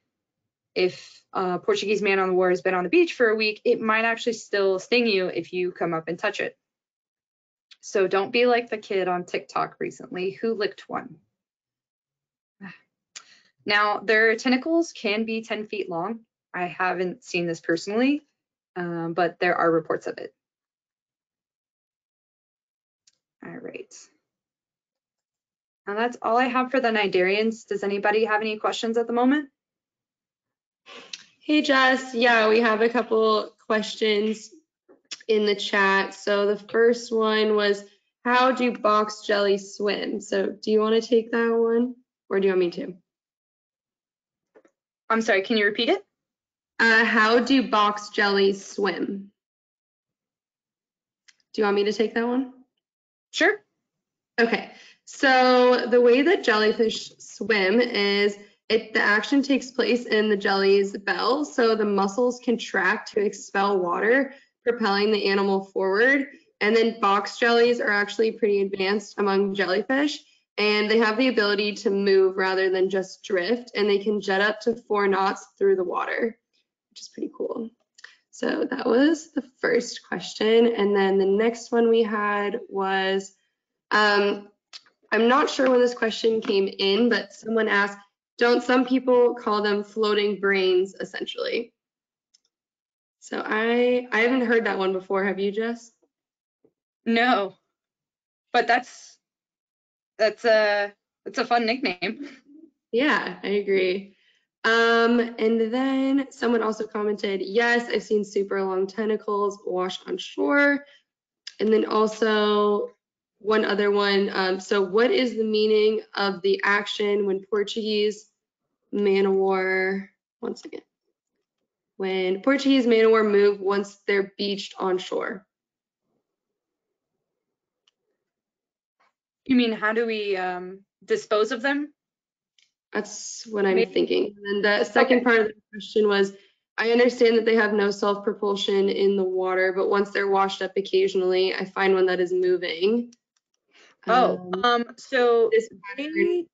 if a Portuguese man on the war has been on the beach for a week, it might actually still sting you if you come up and touch it. So don't be like the kid on TikTok recently who licked one. Now, their tentacles can be 10 feet long. I haven't seen this personally, um, but there are reports of it. All right. Now that's all I have for the Cnidarians. Does anybody have any questions at the moment? Hey Jess, yeah, we have a couple questions in the chat. So the first one was, how do box jellies swim? So do you want to take that one or do you want me to? I'm sorry, can you repeat it? Uh, how do box jellies swim? Do you want me to take that one? Sure. Okay, so the way that jellyfish swim is it the action takes place in the jelly's bell, so the muscles contract to expel water, propelling the animal forward. And then box jellies are actually pretty advanced among jellyfish, and they have the ability to move rather than just drift, and they can jet up to four knots through the water, which is pretty cool. So that was the first question. And then the next one we had was, um, I'm not sure when this question came in, but someone asked, don't some people call them floating brains essentially? So I I haven't heard that one before. Have you, Jess? No, but that's that's a that's a fun nickname. Yeah, I agree. Um, and then someone also commented, yes, I've seen super long tentacles wash on shore. And then also one other one. Um, so what is the meaning of the action when Portuguese man o' war, once again, when Portuguese man o' war move once they're beached on shore? You mean how do we um, dispose of them? That's what I'm Maybe- thinking. And the second Okay. part of the question was, I understand that they have no self-propulsion in the water, but once they're washed up occasionally, I find one that is moving. Oh, Um, um, so this they,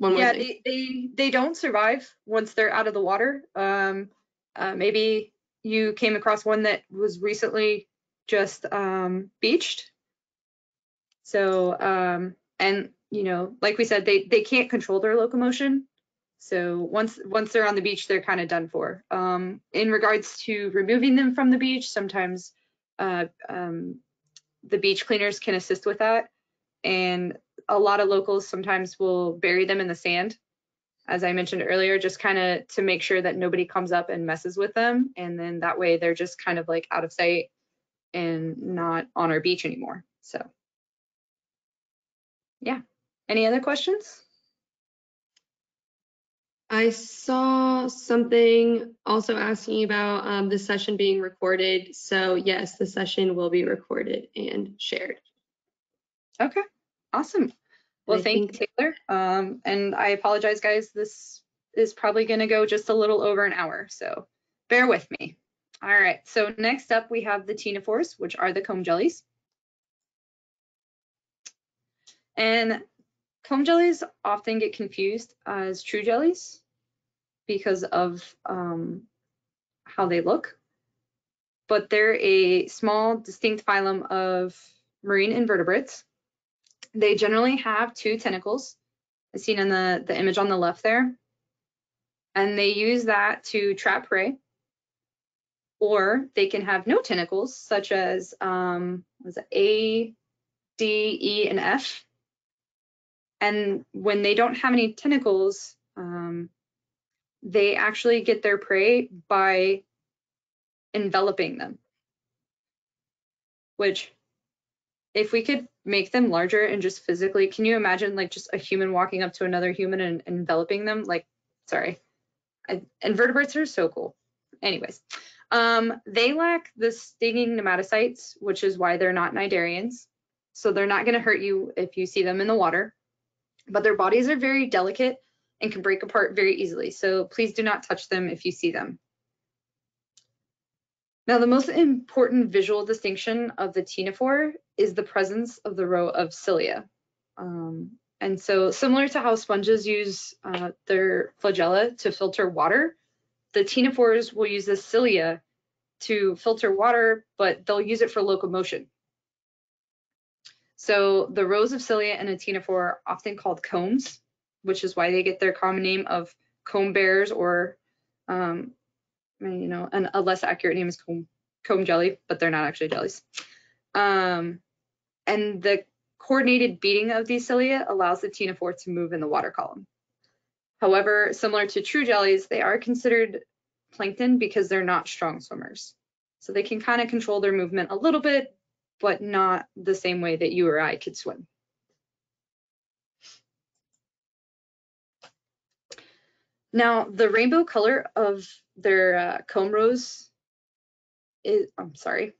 Sorry, yeah, they, they they don't survive once they're out of the water. Um, uh, maybe you came across one that was recently just um, beached. So um, and you know, like we said, they they can't control their locomotion. So once once they're on the beach, they're kind of done for. Um, in regards to removing them from the beach, sometimes uh, um, the beach cleaners can assist with that. And a lot of locals sometimes will bury them in the sand, as I mentioned earlier, just kind of to make sure that nobody comes up and messes with them. And then that way they're just kind of like out of sight and not on our beach anymore. So, yeah. Any other questions? I saw something also asking about um, the session being recorded. So yes, the session will be recorded and shared. Okay, awesome. Well, I thank you, Taylor. Um, and I apologize, guys. This is probably going to go just a little over an hour, so bear with me. All right, so next up we have the ctenophores, which are the comb jellies. And comb jellies often get confused as true jellies because of um, how they look. But they're a small, distinct phylum of marine invertebrates. They generally have two tentacles, as seen in the, the image on the left there. And they use that to trap prey. Or they can have no tentacles, such as um, was it A, D, E, and F. And when they don't have any tentacles, um, they actually get their prey by enveloping them. Which, if we could make them larger and just physically, can you imagine like just a human walking up to another human and enveloping them? Like, sorry, I, invertebrates are so cool. Anyways, um, they lack the stinging nematocytes, which is why they're not cnidarians. So they're not going to hurt you if you see them in the water but their bodies are very delicate and can break apart very easily. So please do not touch them if you see them. Now, the most important visual distinction of the ctenophore is the presence of the row of cilia. Um, and so similar to how sponges use uh, their flagella to filter water, the ctenophores will use the cilia to filter water, but they'll use it for locomotion. So the rows of cilia in a ctenophore are often called combs, which is why they get their common name of comb bears or, um, you know, an, a less accurate name is comb, comb jelly, but they're not actually jellies. Um, and the coordinated beating of these cilia allows the ctenophore to move in the water column. However, similar to true jellies, they are considered plankton because they're not strong swimmers. So they can kind of control their movement a little bit, but not the same way that you or I could swim. Now, the rainbow color of their uh, comb rows is, I'm sorry,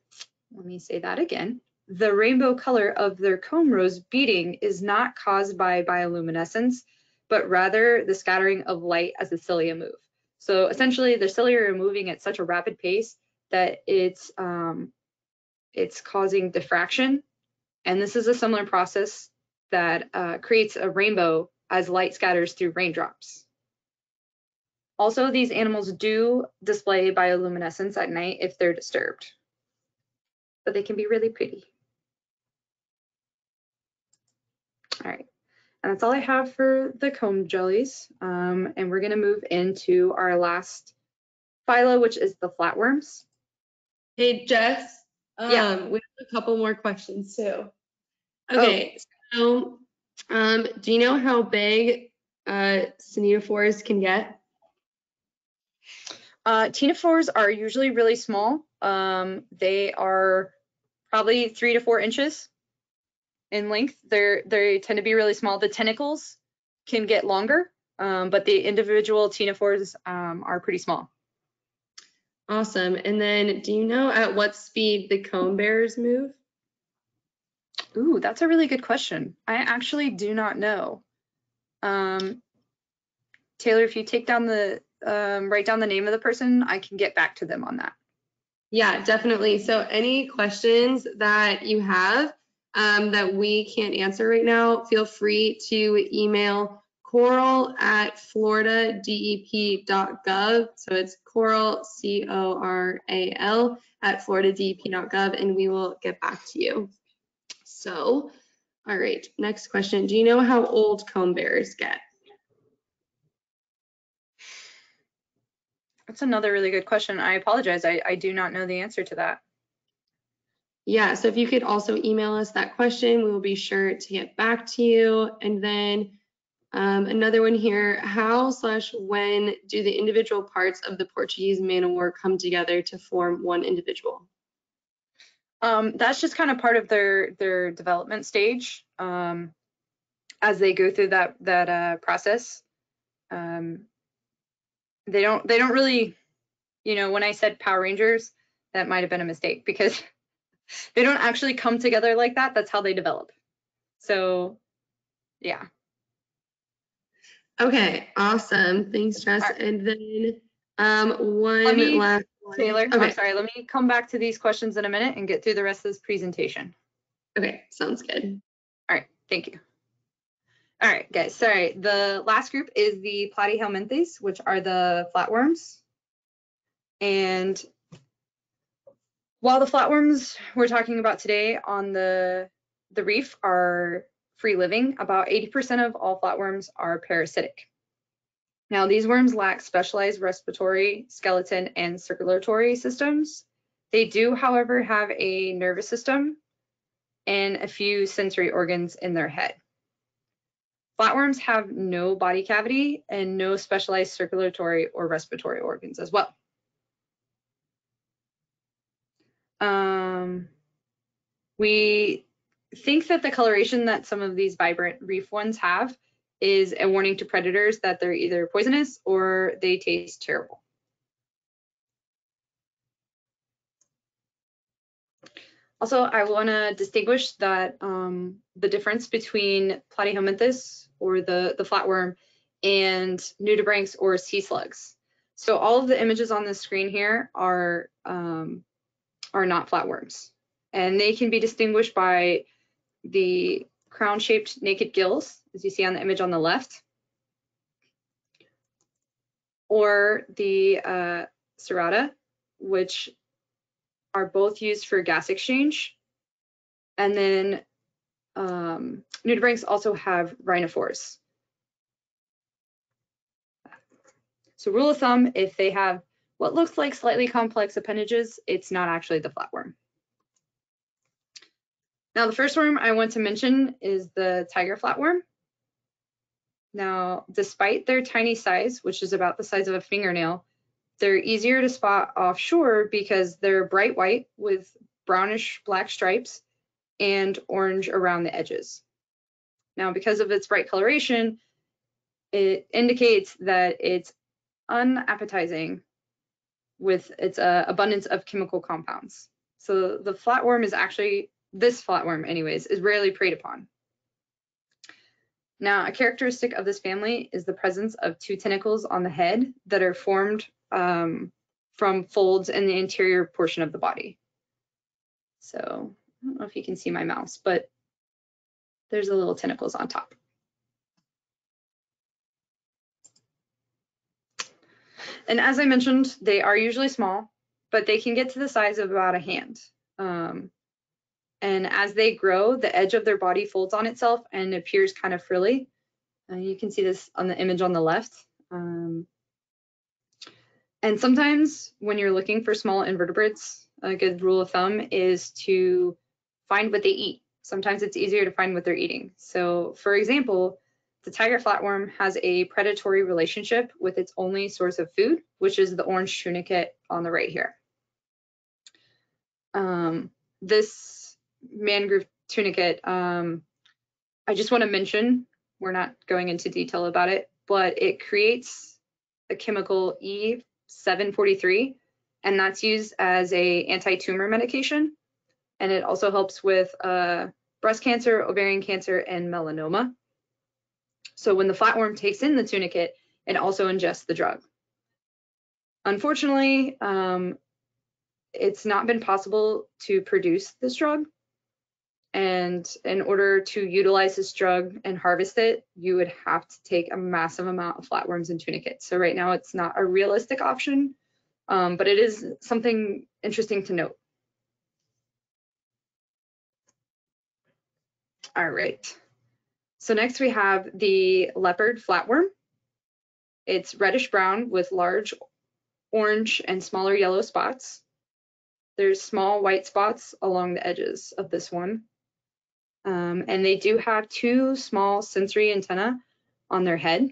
let me say that again. The rainbow color of their comb rows beating is not caused by bioluminescence, but rather the scattering of light as the cilia move. So essentially the cilia are moving at such a rapid pace that it's um, it's causing diffraction. And this is a similar process that uh, creates a rainbow as light scatters through raindrops. Also, these animals do display bioluminescence at night if they're disturbed, but they can be really pretty. All right, and that's all I have for the comb jellies. Um, and we're gonna move into our last phyla, which is the flatworms. Hey, Jess. Yeah. Um, we have a couple more questions too. Okay, so um, do you know how big uh, can get? Uh, ctenophores are usually really small. Um, they are probably three to four inches in length. They're they tend to be really small. The tentacles can get longer, um, but the individual ctenophores um, are pretty small. Awesome. And then do you know at what speed the comb bears move? Ooh, that's a really good question. I actually do not know. Um, Taylor, if you take down the, um, write down the name of the person, I can get back to them on that. Yeah, definitely. So any questions that you have um, that we can't answer right now, feel free to email coral at floridadep.gov. So it's coral, C-O-R-A-L, at floridadep.gov, and we will get back to you. So, all right, next question. Do you know how old comb bears get? That's another really good question. I apologize. I, I do not know the answer to that. Yeah, so if you could also email us that question, we will be sure to get back to you. And then um, another one here, how slash when do the individual parts of the Portuguese man o' war come together to form one individual? Um, that's just kind of part of their their development stage um, as they go through that that uh, process. Um, they don't they don't really, you know, when I said Power Rangers, that might have been a mistake because they don't actually come together like that. That's how they develop. So yeah, Okay, awesome. Thanks, Jess. Alright. And then um, one me- last one. Taylor, I'm sorry, let me come back to these questions in a minute and get through the rest of this presentation. okay, sounds good. All right, thank you. All right, guys, sorry. The last group is the platyhelminthes, which are the flatworms. And while the flatworms we're talking about today on the, the reef are free living, about 80% of all flatworms are parasitic. Now, these worms lack specialized respiratory, skeleton, and circulatory systems. They do, however, have a nervous system and a few sensory organs in their head. Flatworms have no body cavity and no specialized circulatory or respiratory organs as well. Um, we think that the coloration that some of these vibrant reef ones have is a warning to predators that they're either poisonous or they taste terrible. Also, I want to distinguish that um, the difference between Platyhelminthes or the, the flatworm and nudibranchs or sea slugs. So all of the images on the screen here are, um, are not flatworms. And they can be distinguished by the crown-shaped naked gills, as you see on the image on the left, or the uh, cerata, which are both used for gas exchange. And then um, nudibranchs also have rhinophores. So rule of thumb, if they have what looks like slightly complex appendages, it's not actually the flatworm. Now, the first worm I want to mention is the tiger flatworm. Now, despite their tiny size, which is about the size of a fingernail, they're easier to spot offshore because they're bright white with brownish black stripes and orange around the edges. Now, because of its bright coloration, it indicates that it's unappetizing with its uh, abundance of chemical compounds. So the flatworm is actually, this flatworm anyways, is rarely preyed upon. Now, a characteristic of this family is the presence of two tentacles on the head that are formed um, from folds in the interior portion of the body. So I don't know if you can see my mouse, but there's the little tentacles on top. And as I mentioned, they are usually small, but they can get to the size of about a hand. Um, and as they grow, the edge of their body folds on itself and appears kind of frilly. Uh, you can see this on the image on the left. Um, and sometimes when you're looking for small invertebrates, a good rule of thumb is to find what they eat. Sometimes it's easier to find what they're eating. So for example, the tiger flatworm has a predatory relationship with its only source of food, which is the orange tunicate on the right here. Um, this mangrove tunicate, um, I just want to mention, we're not going into detail about it, but it creates a chemical E743, and that's used as a anti-tumor medication. And it also helps with uh, breast cancer, ovarian cancer, and melanoma. So when the flatworm takes in the tunicate, it also ingests the drug. Unfortunately, um, it's not been possible to produce this drug. And in order to utilize this drug and harvest it, you would have to take a massive amount of flatworms and tunicates. So right now it's not a realistic option, um, but it is something interesting to note. All right. So next we have the leopard flatworm. It's reddish brown with large orange and smaller yellow spots. There's small white spots along the edges of this one. Um, and they do have two small sensory antennae on their head.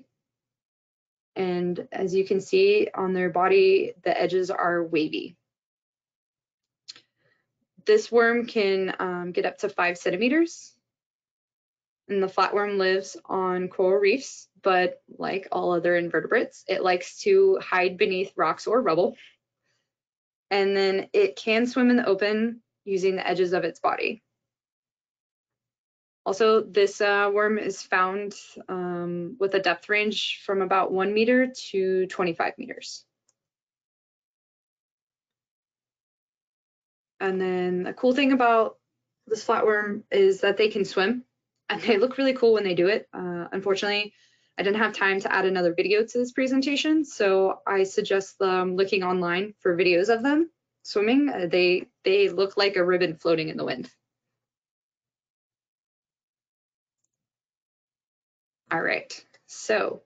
And as you can see on their body, the edges are wavy. This worm can um, get up to five centimeters and the flatworm lives on coral reefs, but like all other invertebrates, it likes to hide beneath rocks or rubble. And then it can swim in the open using the edges of its body. Also, this uh, worm is found um, with a depth range from about one meter to 25 meters. And then the cool thing about this flatworm is that they can swim and they look really cool when they do it. Uh, unfortunately, I didn't have time to add another video to this presentation, so I suggest looking online for videos of them swimming. Uh, they, they look like a ribbon floating in the wind. All right, so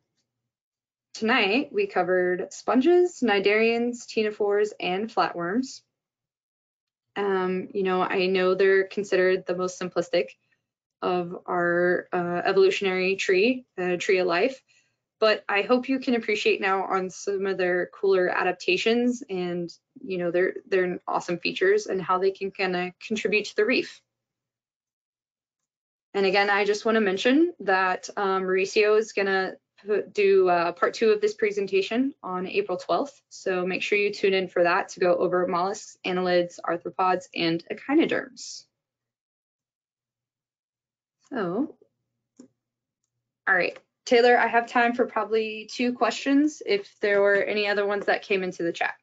tonight we covered sponges, cnidarians, ctenophores, and flatworms. Um, you know, I know they're considered the most simplistic of our uh, evolutionary tree, uh, tree of life, but I hope you can appreciate now on some of their cooler adaptations and, you know, their, their awesome features and how they can kind of contribute to the reef. And again, I just want to mention that um, Mauricio is going to do uh, part two of this presentation on April 12th. So make sure you tune in for that to go over mollusks, annelids, arthropods, and echinoderms. So, all right, Taylor, I have time for probably two questions if there were any other ones that came into the chat.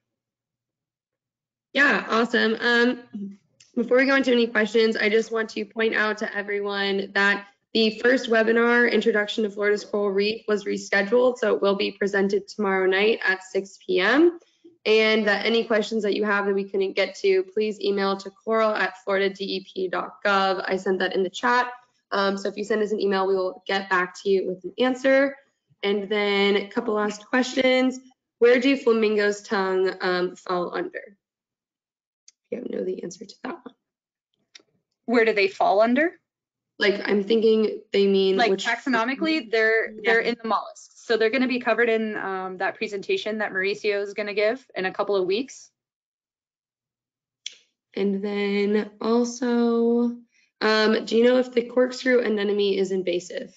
Yeah, awesome. Um, before we go into any questions, I just want to point out to everyone that the first webinar, Introduction to Florida's Coral Reef, was rescheduled, so it will be presented tomorrow night at 6 p.m. And that any questions that you have that we couldn't get to, please email to coral at floridadep.gov. I sent that in the chat. Um, so if you send us an email, we will get back to you with an answer. And then a couple last questions. Where do flamingos tongue um, fall under? You don't know the answer to that one. Where do they fall under? Like I'm thinking they mean like which taxonomically, they're they're in the mollusks, so they're going to be covered in um, that presentation that Mauricio is going to give in a couple of weeks. And then also, um, do you know if the corkscrew anemone is invasive?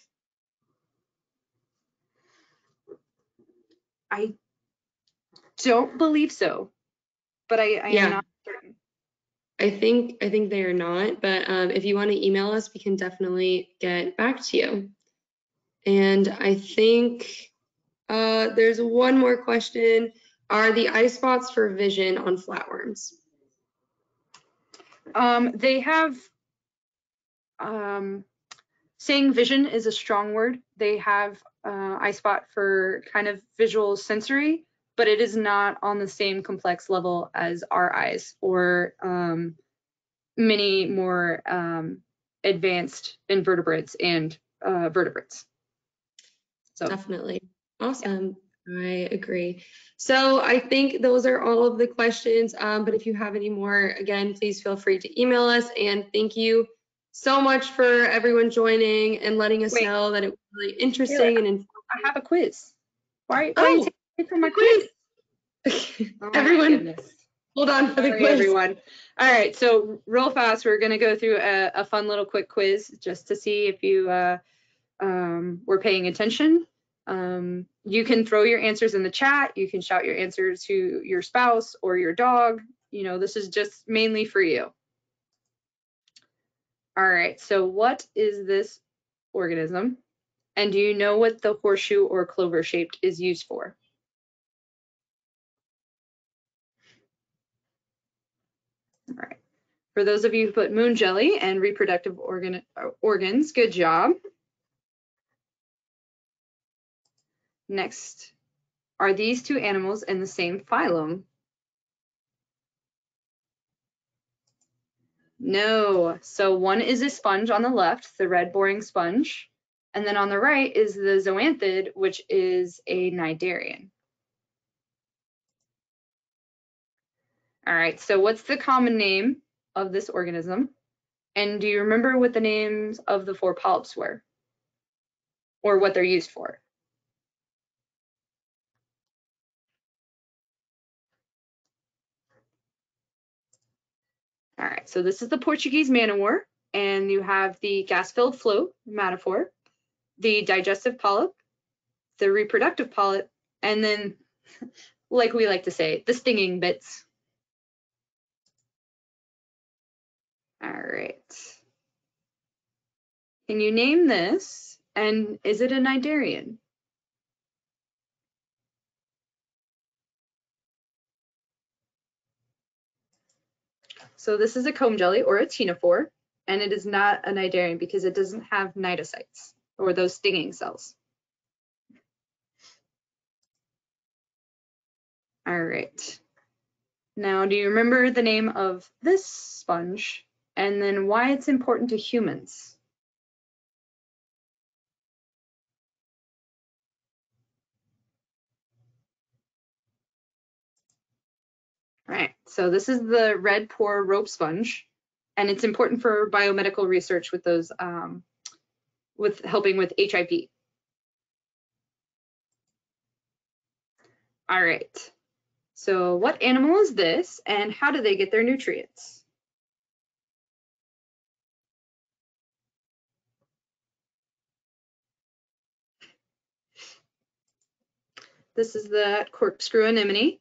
I don't believe so, but I, I Yeah. am not certain. I think I think they are not, but um, if you want to email us, we can definitely get back to you. And I think uh, there's one more question. Are the eye spots for vision on flatworms? Um, they have um, saying vision is a strong word. They have uh, eye spot for kind of visual sensory, but it is not on the same complex level as our eyes or um, many more um, advanced invertebrates and uh, vertebrates. So Definitely. Awesome. I agree. So I think those are all of the questions. Um, but if you have any more, again, please feel free to email us. And thank you so much for everyone joining and letting us Wait. know that it was really interesting and informative. I have a quiz. Why, why are you Oh, taking me from my quiz? Oh Everyone, goodness. hold on for the quiz. everyone. All right, so real fast, we're gonna go through a, a fun little quick quiz just to see if you uh, um, were paying attention. Um, you can throw your answers in the chat. You can shout your answers to your spouse or your dog. You know, this is just mainly for you. All right, so what is this organism? And do you know what the horseshoe or clover shaped is used for? All right. For those of you who put moon jelly and reproductive organ, uh, organs, good job. Next, are these two animals in the same phylum? No. So one is a sponge on the left, the red boring sponge. And then on the right is the zoanthid, which is a cnidarian. All right, so what's the common name of this organism? And do you remember what the names of the four polyps were? Or what they're used for? All right, so this is the Portuguese man o' war, and you have the gas-filled float, pneumatophore, the digestive polyp, the reproductive polyp, and then, like we like to say, the stinging bits. All right. Can you name this? And is it a cnidarian? So this is a comb jelly or a ctenophore, and it is not a cnidarian because it doesn't have cnidocytes or those stinging cells. All right. Now, do you remember the name of this sponge and then why it's important to humans? All right, so this is the red pore rope sponge, and it's important for biomedical research with those, um, with helping with HIV. All right, so what animal is this and how do they get their nutrients? This is the corkscrew anemone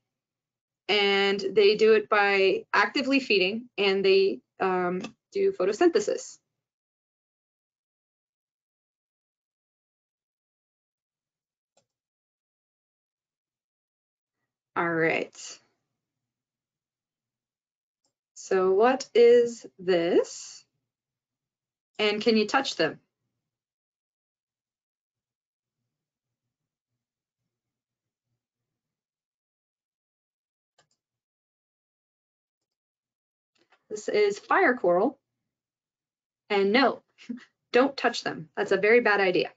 and they do it by actively feeding and they um, do photosynthesis. All right. So what is this? And can you touch them? This is fire coral. And no, don't touch them. That's a very bad idea.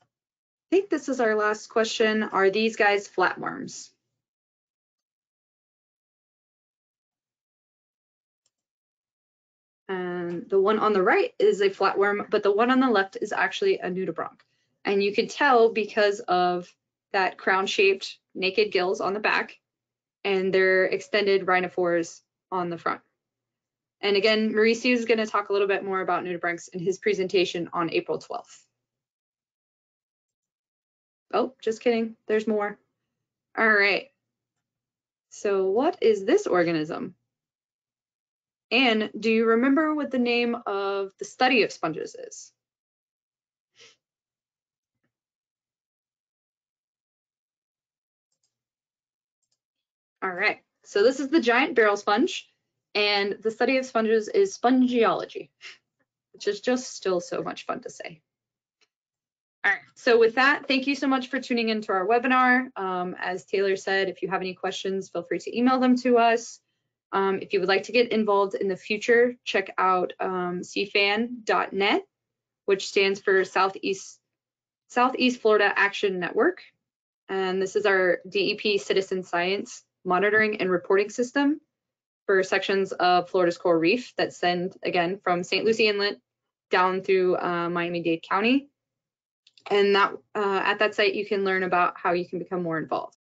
I think this is our last question. Are these guys flatworms? And the one on the right is a flatworm, but the one on the left is actually a nudibranch. And you can tell because of that crown-shaped naked gills on the back and their extended rhinophores on the front. And again, Mauricio is going to talk a little bit more about nudibranchs in his presentation on April 12th. Oh, just kidding. There's more. All right. So what is this organism? And do you remember what the name of the study of sponges is? All right, so this is the giant barrel sponge, and the study of sponges is spongiology, which is just still so much fun to say. All right, so with that, thank you so much for tuning into our webinar. Um, as Taylor said, if you have any questions, feel free to email them to us. Um, if you would like to get involved in the future, check out um, seafan.net, which stands for Southeast, Southeast Florida Action Network. And this is our DEP citizen science monitoring and reporting system for sections of Florida's coral reef that send, again, from St. Lucie Inlet down through uh, Miami-Dade County. And that uh, at that site, you can learn about how you can become more involved.